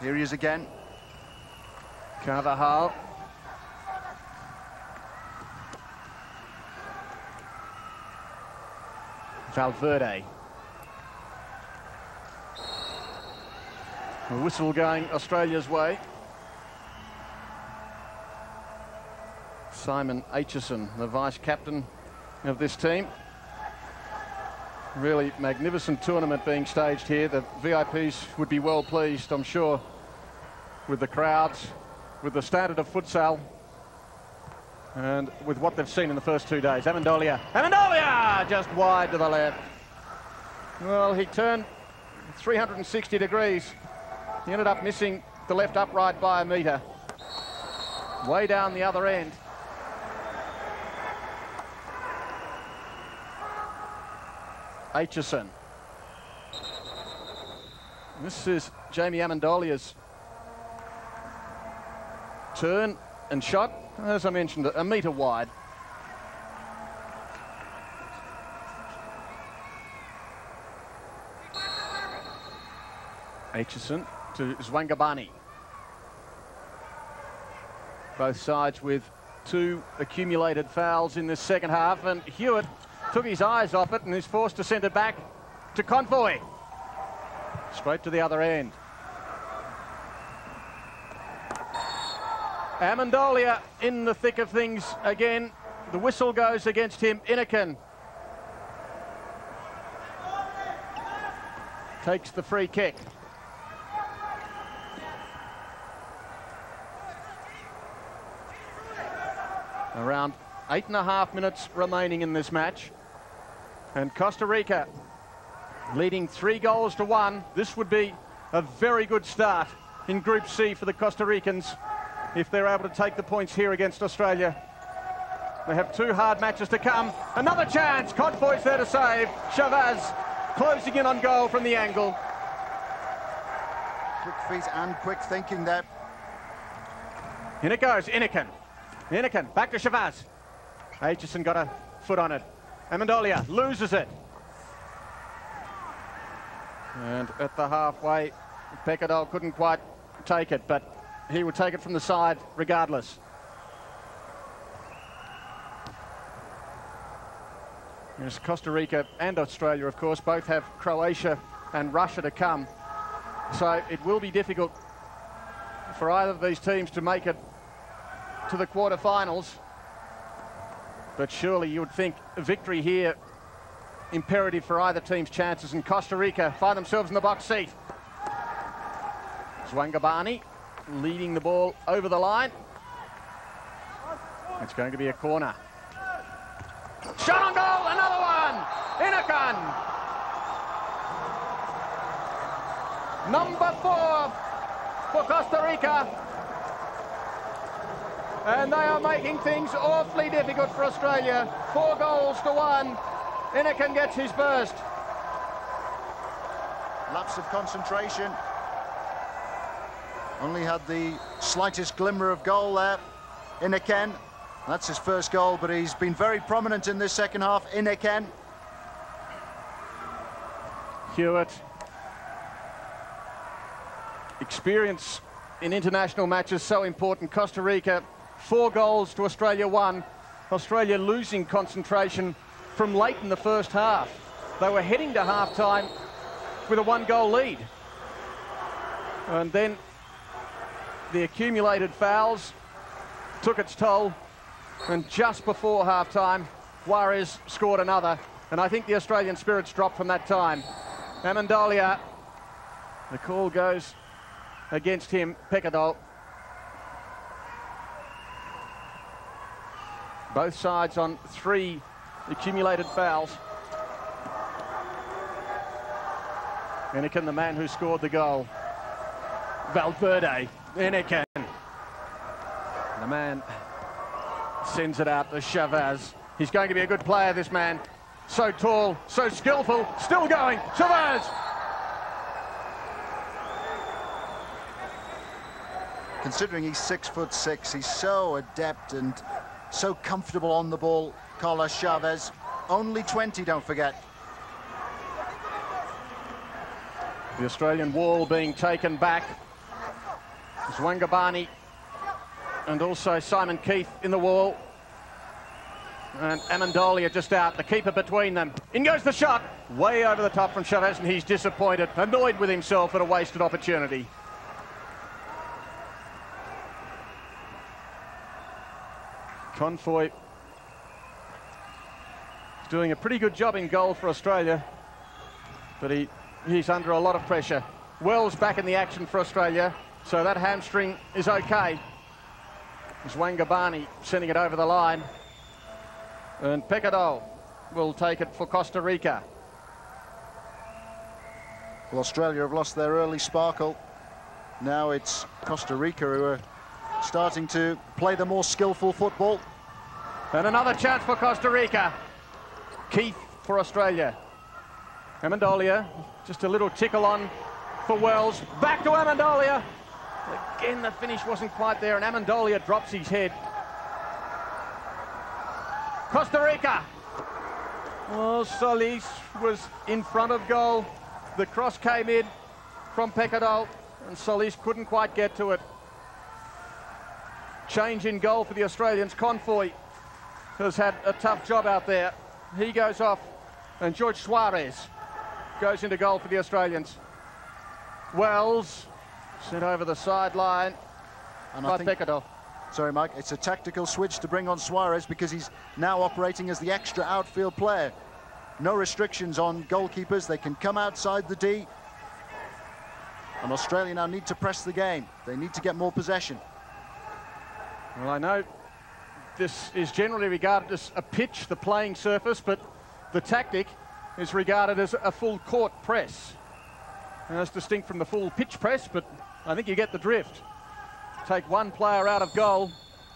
Here he is again. Carvajal. Valverde. A whistle going Australia's way. Simon Aitchison, the vice captain of this team. Really magnificent tournament being staged here. The VIPs would be well pleased, I'm sure, with the crowds, with the standard of futsal, and with what they've seen in the first two days. Amendolia, Amendolia, just wide to the left. Well, he turned 360 degrees. He ended up missing the left upright by a metre. Way down the other end. Aitchison. This is Jamie Amendolia's turn and shot. As I mentioned, a metre wide. Aitchison to Zwangobani. Both sides with two accumulated fouls in this second half, and Hewitt took his eyes off it and is forced to send it back to Confoy. Straight to the other end. Amendolia in the thick of things again. The whistle goes against him. Inakan. takes the free kick. Around eight and a half minutes remaining in this match. And Costa Rica leading three goals to one. This would be a very good start in Group C for the Costa Ricans if they're able to take the points here against Australia. They have two hard matches to come. Another chance. Confoy's there to save. Chavez closing in on goal from the angle. Quick feet and quick thinking there. In it goes, Inikin. Inikin, back to Chavez. Aitchison got a foot on it. Amendolia loses it. And at the halfway, Picado couldn't quite take it, but he will take it from the side regardless. Yes, Costa Rica and Australia, of course, both have Croatia and Russia to come. So it will be difficult for either of these teams to make it to the quarterfinals. But surely you would think victory here imperative for either team's chances. And Costa Rica find themselves in the box seat. Zwangobani leading the ball over the line. It's going to be a corner. Shot on goal, another one! Inakan! Number four for Costa Rica. And they are making things awfully difficult for Australia. Four goals to one. Inakan gets his first. Lapse of concentration. Only had the slightest glimmer of goal there. Ineken. That's his first goal, but he's been very prominent in this second half. Ineken. Hewitt. Experience in international matches so important. Costa Rica, four goals to Australia one. Australia losing concentration from late in the first half. They were heading to half-time with a one-goal lead. And then the accumulated fouls took its toll. And just before half-time, Juarez scored another. And I think the Australian spirits dropped from that time. Amendolia, the call goes against him, Picado. Both sides on three accumulated fouls. Inikin, the man who scored the goal. Valverde, Inikin. The man sends it out to Chavez. He's going to be a good player, this man. So tall, so skillful, still going. Chavez! Considering he's six foot six, he's so adept and so comfortable on the ball. Carlos Chavez, only 20, don't forget. The Australian wall being taken back. Zwangobani and also Simon Keith in the wall. And Amendolia just out, the keeper between them. In goes the shot, way over the top from Chavez, and he's disappointed, annoyed with himself at a wasted opportunity. Confoy is doing a pretty good job in goal for Australia, but he, he's under a lot of pressure. Wells back in the action for Australia, so that hamstring is okay. Zwangobani sending it over the line. And Picado will take it for Costa Rica. Well, Australia have lost their early sparkle. Now it's Costa Rica who are starting to play the more skillful football. And another chance for Costa Rica. Keith for Australia. Amendolia, just a little tickle on for Wells. Back to Amendolia. Again, the finish wasn't quite there, and Amendolia drops his head. Costa Rica. Oh, Solis was in front of goal. The cross came in from Picado, and Solis couldn't quite get to it. Change in goal for the Australians. Confoy has had a tough job out there. He goes off, and George Suarez goes into goal for the Australians. Wells Sent over the sideline and by Picado. sorry, Mike, it's a tactical switch to bring on Suarez because he's now operating as the extra outfield player. No restrictions on goalkeepers. They can come outside the D And Australia now need to press the game. They need to get more possession. Well, I know this is generally regarded as a pitch, the playing surface, but the tactic is regarded as a full court press. And that's distinct from the full pitch press, but I think you get the drift. Take one player out of goal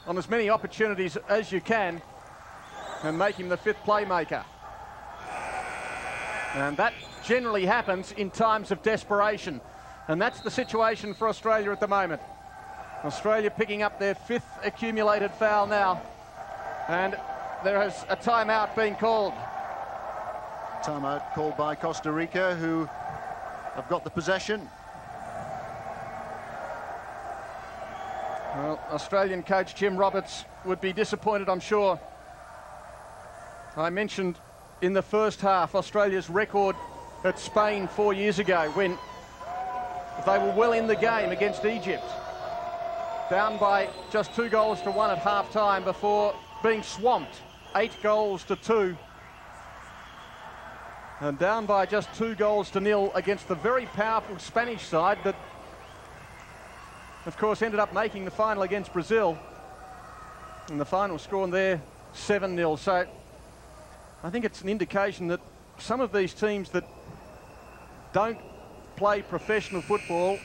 on as many opportunities as you can and make him the fifth playmaker. And that generally happens in times of desperation. And that's the situation for Australia at the moment. Australia picking up their fifth accumulated foul now. And there is a timeout being called. Timeout called by Costa Rica, who have got the possession. Well, Australian coach Jim Roberts would be disappointed, I'm sure. I mentioned in the first half Australia's record at Spain four years ago when they were well in the game against Egypt. Down by just two goals to one at half time before being swamped. Eight goals to two. And down by just two goals to nil against the very powerful Spanish side that, of course, ended up making the final against Brazil. And the final score there, 7-0. So I think it's an indication that some of these teams that don't play professional football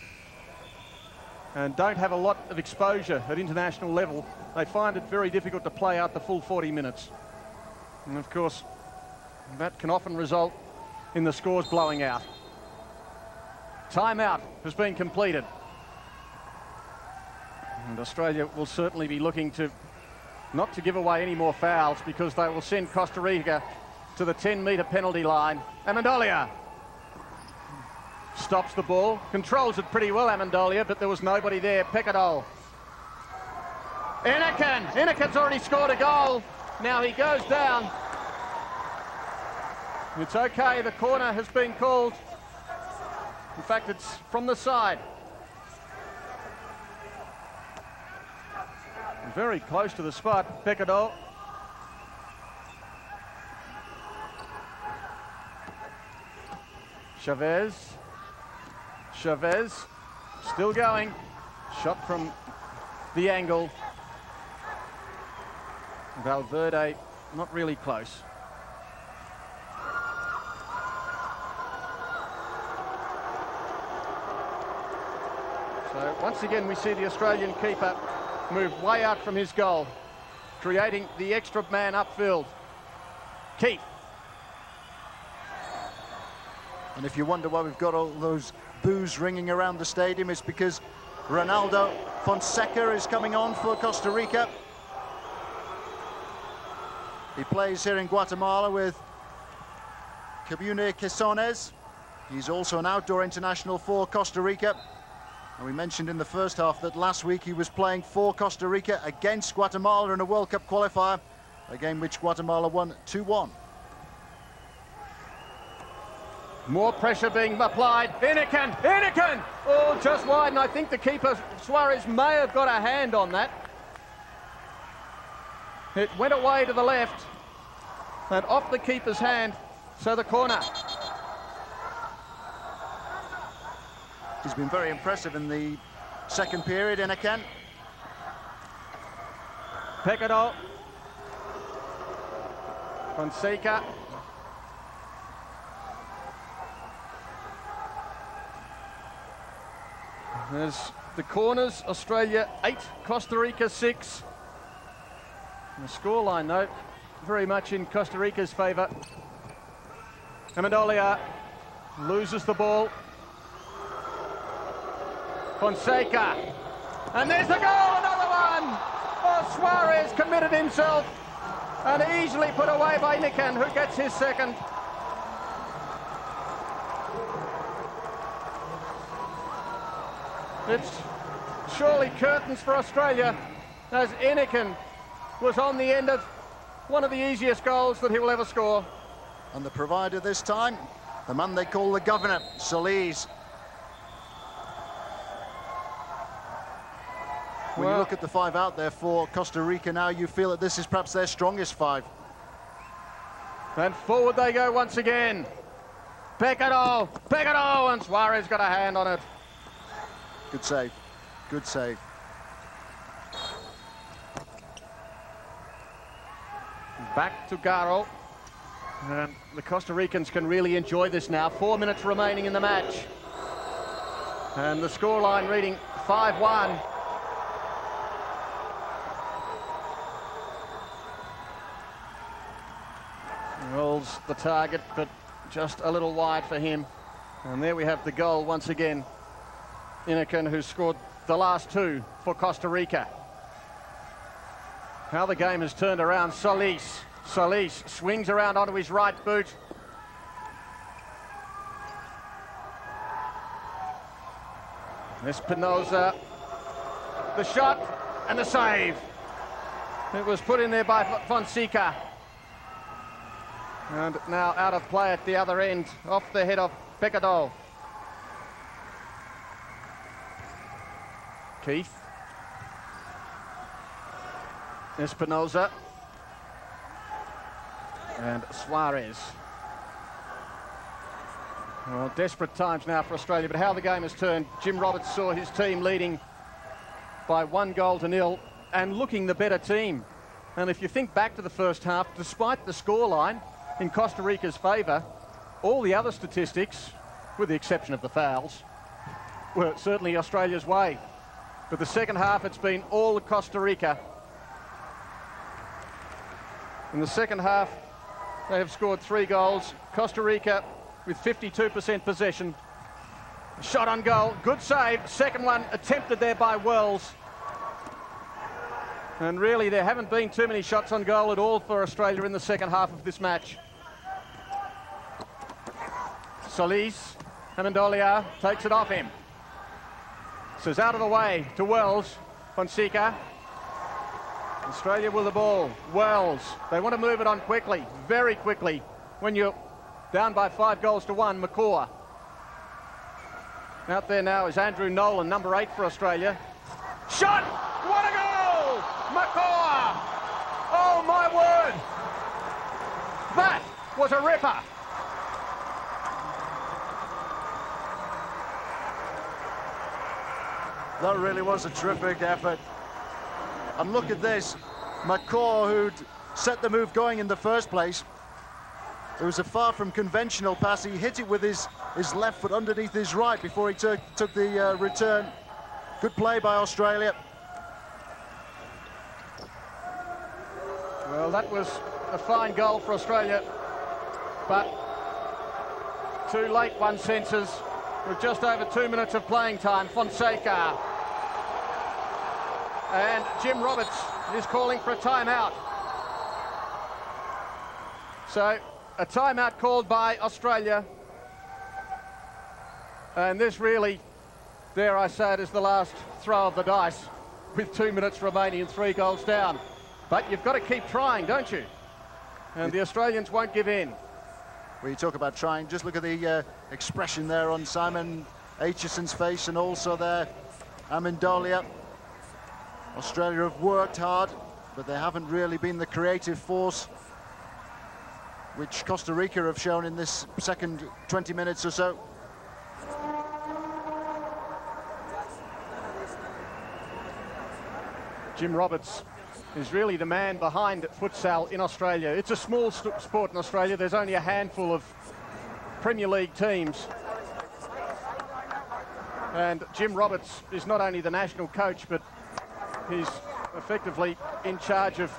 and don't have a lot of exposure at international level, they find it very difficult to play out the full 40 minutes. And of course, that can often result in the scores blowing out. Timeout has been completed. And Australia will certainly be looking to not to give away any more fouls because they will send Costa Rica to the 10 metre penalty line. Amendolia stops the ball, controls it pretty well, Amendolia, but there was nobody there. Picado. Anakin. Anakin's already scored a goal. Now he goes down. It's okay, the corner has been called. In fact, it's from the side. Very close to the spot, Picado. Chavez. Chavez still going. Shot from the angle. Valverde not really close. So once again we see the Australian keeper move way out from his goal, creating the extra man upfield. Keith. And if you wonder why we've got all those boos ringing around the stadium, is because Ronaldo Fonseca is coming on for Costa Rica. He plays here in Guatemala with Cabune Quesones. He's also an outdoor international for Costa Rica. And we mentioned in the first half that last week he was playing for Costa Rica against Guatemala in a World Cup qualifier, a game which Guatemala won 2-1. More pressure being applied. Inikin, Inikin! Oh, just wide, and I think the keeper, Suarez, may have got a hand on that. It went away to the left and off the keeper's hand, so the corner. He's been very impressive in the second period, Inikin. Picado. Fonseca. There's the corners, Australia 8, Costa Rica 6. The scoreline, though, very much in Costa Rica's favour. Amendolia loses the ball. Fonseca. And there's the goal, another one! Oh, Suarez committed himself and easily put away by Nikan, who gets his second. It's surely curtains for Australia as Inikin was on the end of one of the easiest goals that he will ever score. And the provider this time, the man they call the governor, Solis. When well, you look at the five out there for Costa Rica now, you feel that this is perhaps their strongest five. And forward they go once again. Picado, Picado, and Suarez got a hand on it. Good save. Good save. Back to Garro. And the Costa Ricans can really enjoy this now. Four minutes remaining in the match. And the scoreline reading 5-1. Rolls the target, but just a little wide for him. And there we have the goal once again. Innikin, who scored the last two for Costa Rica. How the game has turned around. Solis. Solis swings around onto his right boot. Espinoza. The shot and the save. It was put in there by Fonseca. And now out of play at the other end, off the head of Picado. Keith. Espinoza. And Suarez. Well, desperate times now for Australia, but how the game has turned. Jim Roberts saw his team leading by one goal to nil and looking the better team. And if you think back to the first half, despite the scoreline in Costa Rica's favour, all the other statistics, with the exception of the fouls, were certainly Australia's way. But the second half, it's been all Costa Rica. In the second half, they have scored three goals. Costa Rica with 52% possession. Shot on goal, good save. Second one attempted there by Wells. And really, there haven't been too many shots on goal at all for Australia in the second half of this match. Solis, Amendolia takes it off him. Says out of the way to Wells. Fonseca. Australia with the ball. Wells. They want to move it on quickly, very quickly. When you're down by five goals to one, Macor. Out there now is Andrew Nolan, number eight for Australia. Shot! What a goal! Macor! Oh, my word! That was a ripper. That really was a terrific effort. And look at this. Macor, who'd set the move going in the first place. It was a far from conventional pass. He hit it with his, his left foot underneath his right before he took, took the uh, return. Good play by Australia. Well, that was a fine goal for Australia, but too late, one senses, with just over two minutes of playing time. Fonseca and Jim Roberts is calling for a timeout. So a timeout called by Australia. And this really, dare I say it, is the last throw of the dice with two minutes remaining and three goals down. But you've got to keep trying, don't you? And the Australians won't give in. When you talk about trying, just look at the uh, expression there on Simon Aitchison's face and also there Amendolia. Australia have worked hard, but they haven't really been the creative force which Costa Rica have shown in this second 20 minutes or so. Jim Roberts is really the man behind futsal in Australia. It's a small sport in Australia. There's only a handful of Premier League teams. And Jim Roberts is not only the national coach, but He's effectively in charge of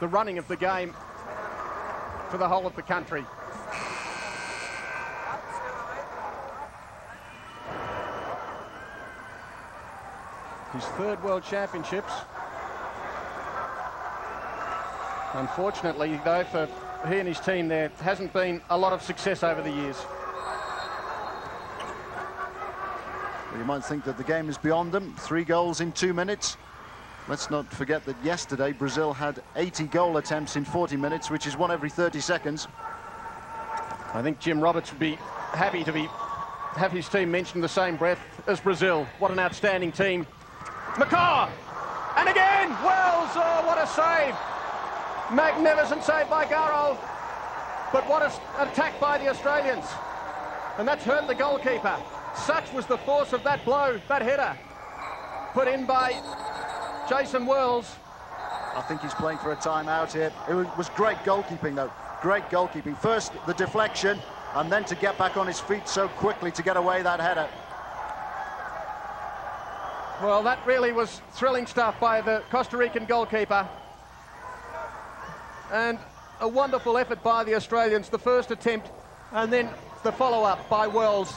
the running of the game for the whole of the country. His third World Championships. Unfortunately, though, for he and his team, there hasn't been a lot of success over the years. You might think that the game is beyond them. Three goals in two minutes. Let's not forget that yesterday Brazil had 80 goal attempts in 40 minutes, which is one every 30 seconds. I think Jim Roberts would be happy to be have his team mentioned the same breath as Brazil. What an outstanding team. Macor! And again, Wells! Oh, what a save! Magnificent save by Garro. But what an attack by the Australians. And that's hurt the goalkeeper. Such was the force of that blow, that header, put in by Jason Wells. I think he's playing for a timeout here. It was great goalkeeping, though. Great goalkeeping. First, the deflection, and then to get back on his feet so quickly to get away that header. Well, that really was thrilling stuff by the Costa Rican goalkeeper. And a wonderful effort by the Australians, the first attempt, and then the follow-up by Wells.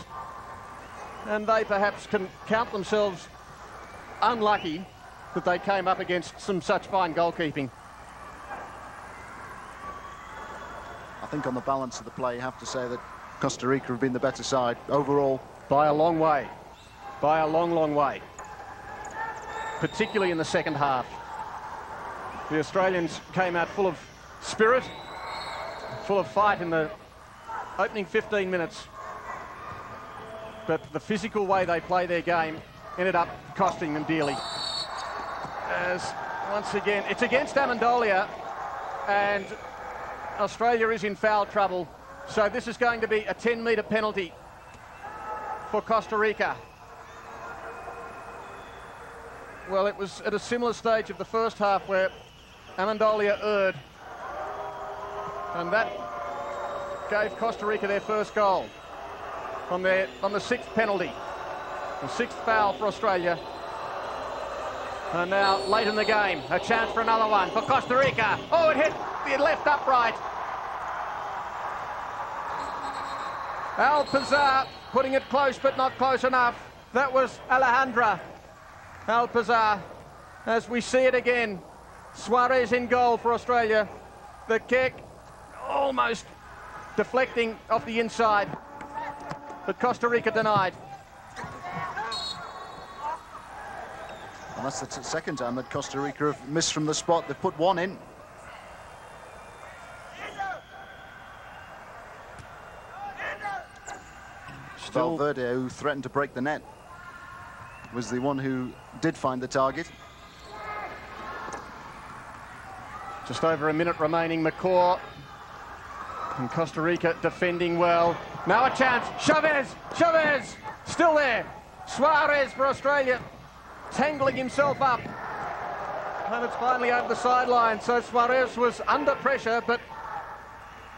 And they perhaps can count themselves unlucky that they came up against some such fine goalkeeping. I think on the balance of the play, you have to say that Costa Rica have been the better side overall. By a long way. By a long, long way. Particularly in the second half. The Australians came out full of spirit, full of fight in the opening 15 minutes. But the physical way they play their game ended up costing them dearly. As once again, it's against Amendolia and Australia is in foul trouble. So this is going to be a 10 metre penalty for Costa Rica. Well, it was at a similar stage of the first half where Amendolia erred. And that gave Costa Rica their first goal on, their, on the sixth penalty. The sixth foul for Australia. And now, late in the game, a chance for another one for Costa Rica. Oh, it hit the left upright. Alpizar putting it close, but not close enough. That was Alejandro Alpizar. As we see it again, Suarez in goal for Australia. The kick almost deflecting off the inside, but Costa Rica denied. And that's the second time that Costa Rica have missed from the spot. They've put one in. Still Valverde, who threatened to break the net, was the one who did find the target. Just over a minute remaining, Macor. And Costa Rica defending well. Now a chance. Chavez! Chavez! Still there. Suarez for Australia tangling himself up. And it's finally over the sideline. So Suarez was under pressure, but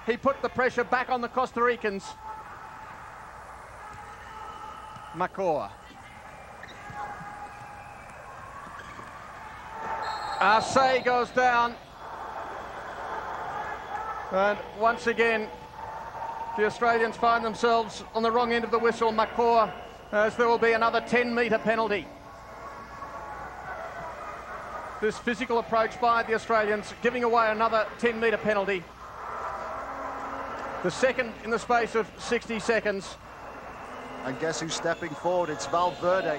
he put the pressure back on the Costa Ricans. Macor. Arce goes down. And once again, the Australians find themselves on the wrong end of the whistle, Macor, as there will be another 10 metre penalty this physical approach by the Australians, giving away another 10 metre penalty. The second in the space of 60 seconds. And guess who's stepping forward? It's Valverde.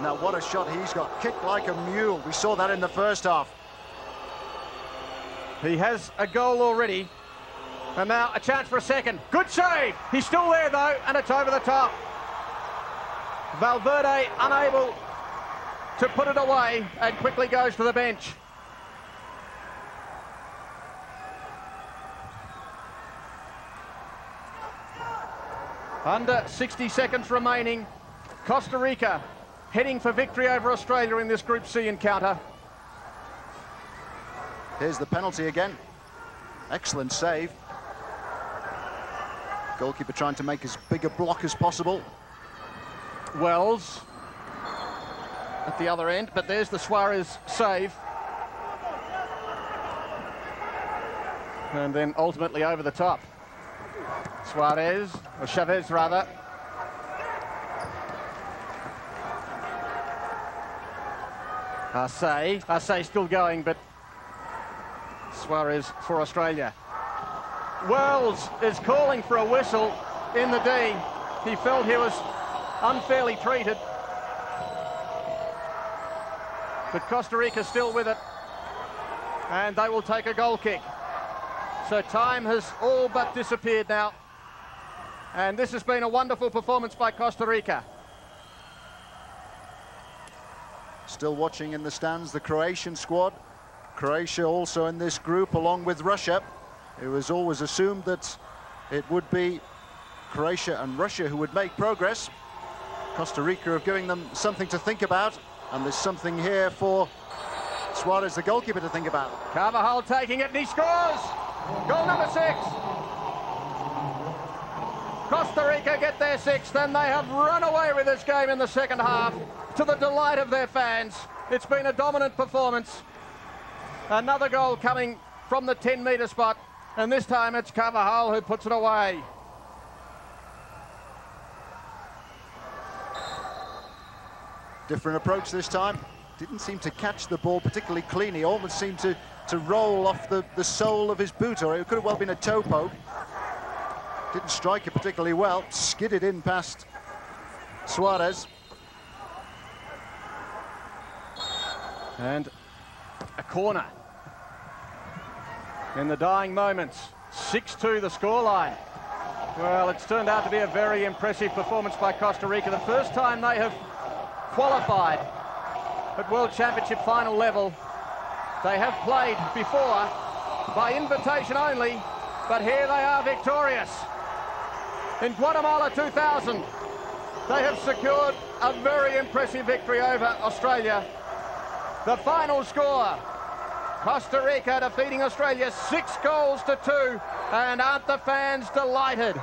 Now, what a shot he's got. Kicked like a mule. We saw that in the first half. He has a goal already. And now a chance for a second. Good save. He's still there, though, and it's over the top. Valverde unable to put it away and quickly goes to the bench. Under 60 seconds remaining, Costa Rica heading for victory over Australia in this Group C encounter. Here's the penalty again. Excellent save. Goalkeeper trying to make as big a block as possible. Wells at the other end, but there's the Suarez save. And then ultimately over the top. Suarez, or Chavez rather. Arce, Arce still going, but Suarez for Australia. Wells is calling for a whistle in the D. He felt he was unfairly treated. But Costa Rica still with it. And they will take a goal kick. So time has all but disappeared now. And this has been a wonderful performance by Costa Rica. Still watching in the stands the Croatian squad. Croatia also in this group along with Russia. It was always assumed that it would be Croatia and Russia who would make progress. Costa Rica are giving them something to think about, and there's something here for Suarez, the goalkeeper, to think about. Carvajal taking it and he scores! Goal number six! Costa Rica get their sixth and they have run away with this game in the second half to the delight of their fans. It's been a dominant performance. Another goal coming from the 10 metre spot and this time it's Carvajal who puts it away. Different approach this time. Didn't seem to catch the ball particularly clean. He almost seemed to, to roll off the, the sole of his boot, or it could have well been a toe poke. Didn't strike it particularly well. Skidded in past Suarez. And a corner in the dying moments. 6-2 the scoreline. Well, it's turned out to be a very impressive performance by Costa Rica. The first time they have qualified at World Championship final level. They have played before by invitation only, but here they are victorious. In Guatemala 2000, they have secured a very impressive victory over Australia. The final score, Costa Rica defeating Australia six goals to two, and aren't the fans delighted? A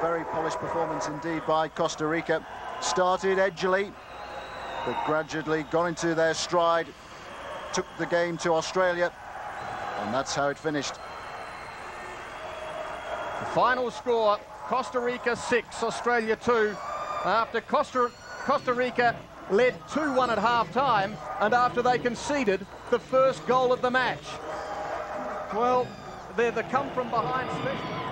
very polished performance indeed by Costa Rica. Started edgily, but gradually got into their stride, took the game to Australia, and that's how it finished. The final score, Costa Rica 6, Australia 2, after Costa, Costa Rica led 2-1 at half-time and after they conceded the first goal of the match. Well, they're the come-from-behind specialists.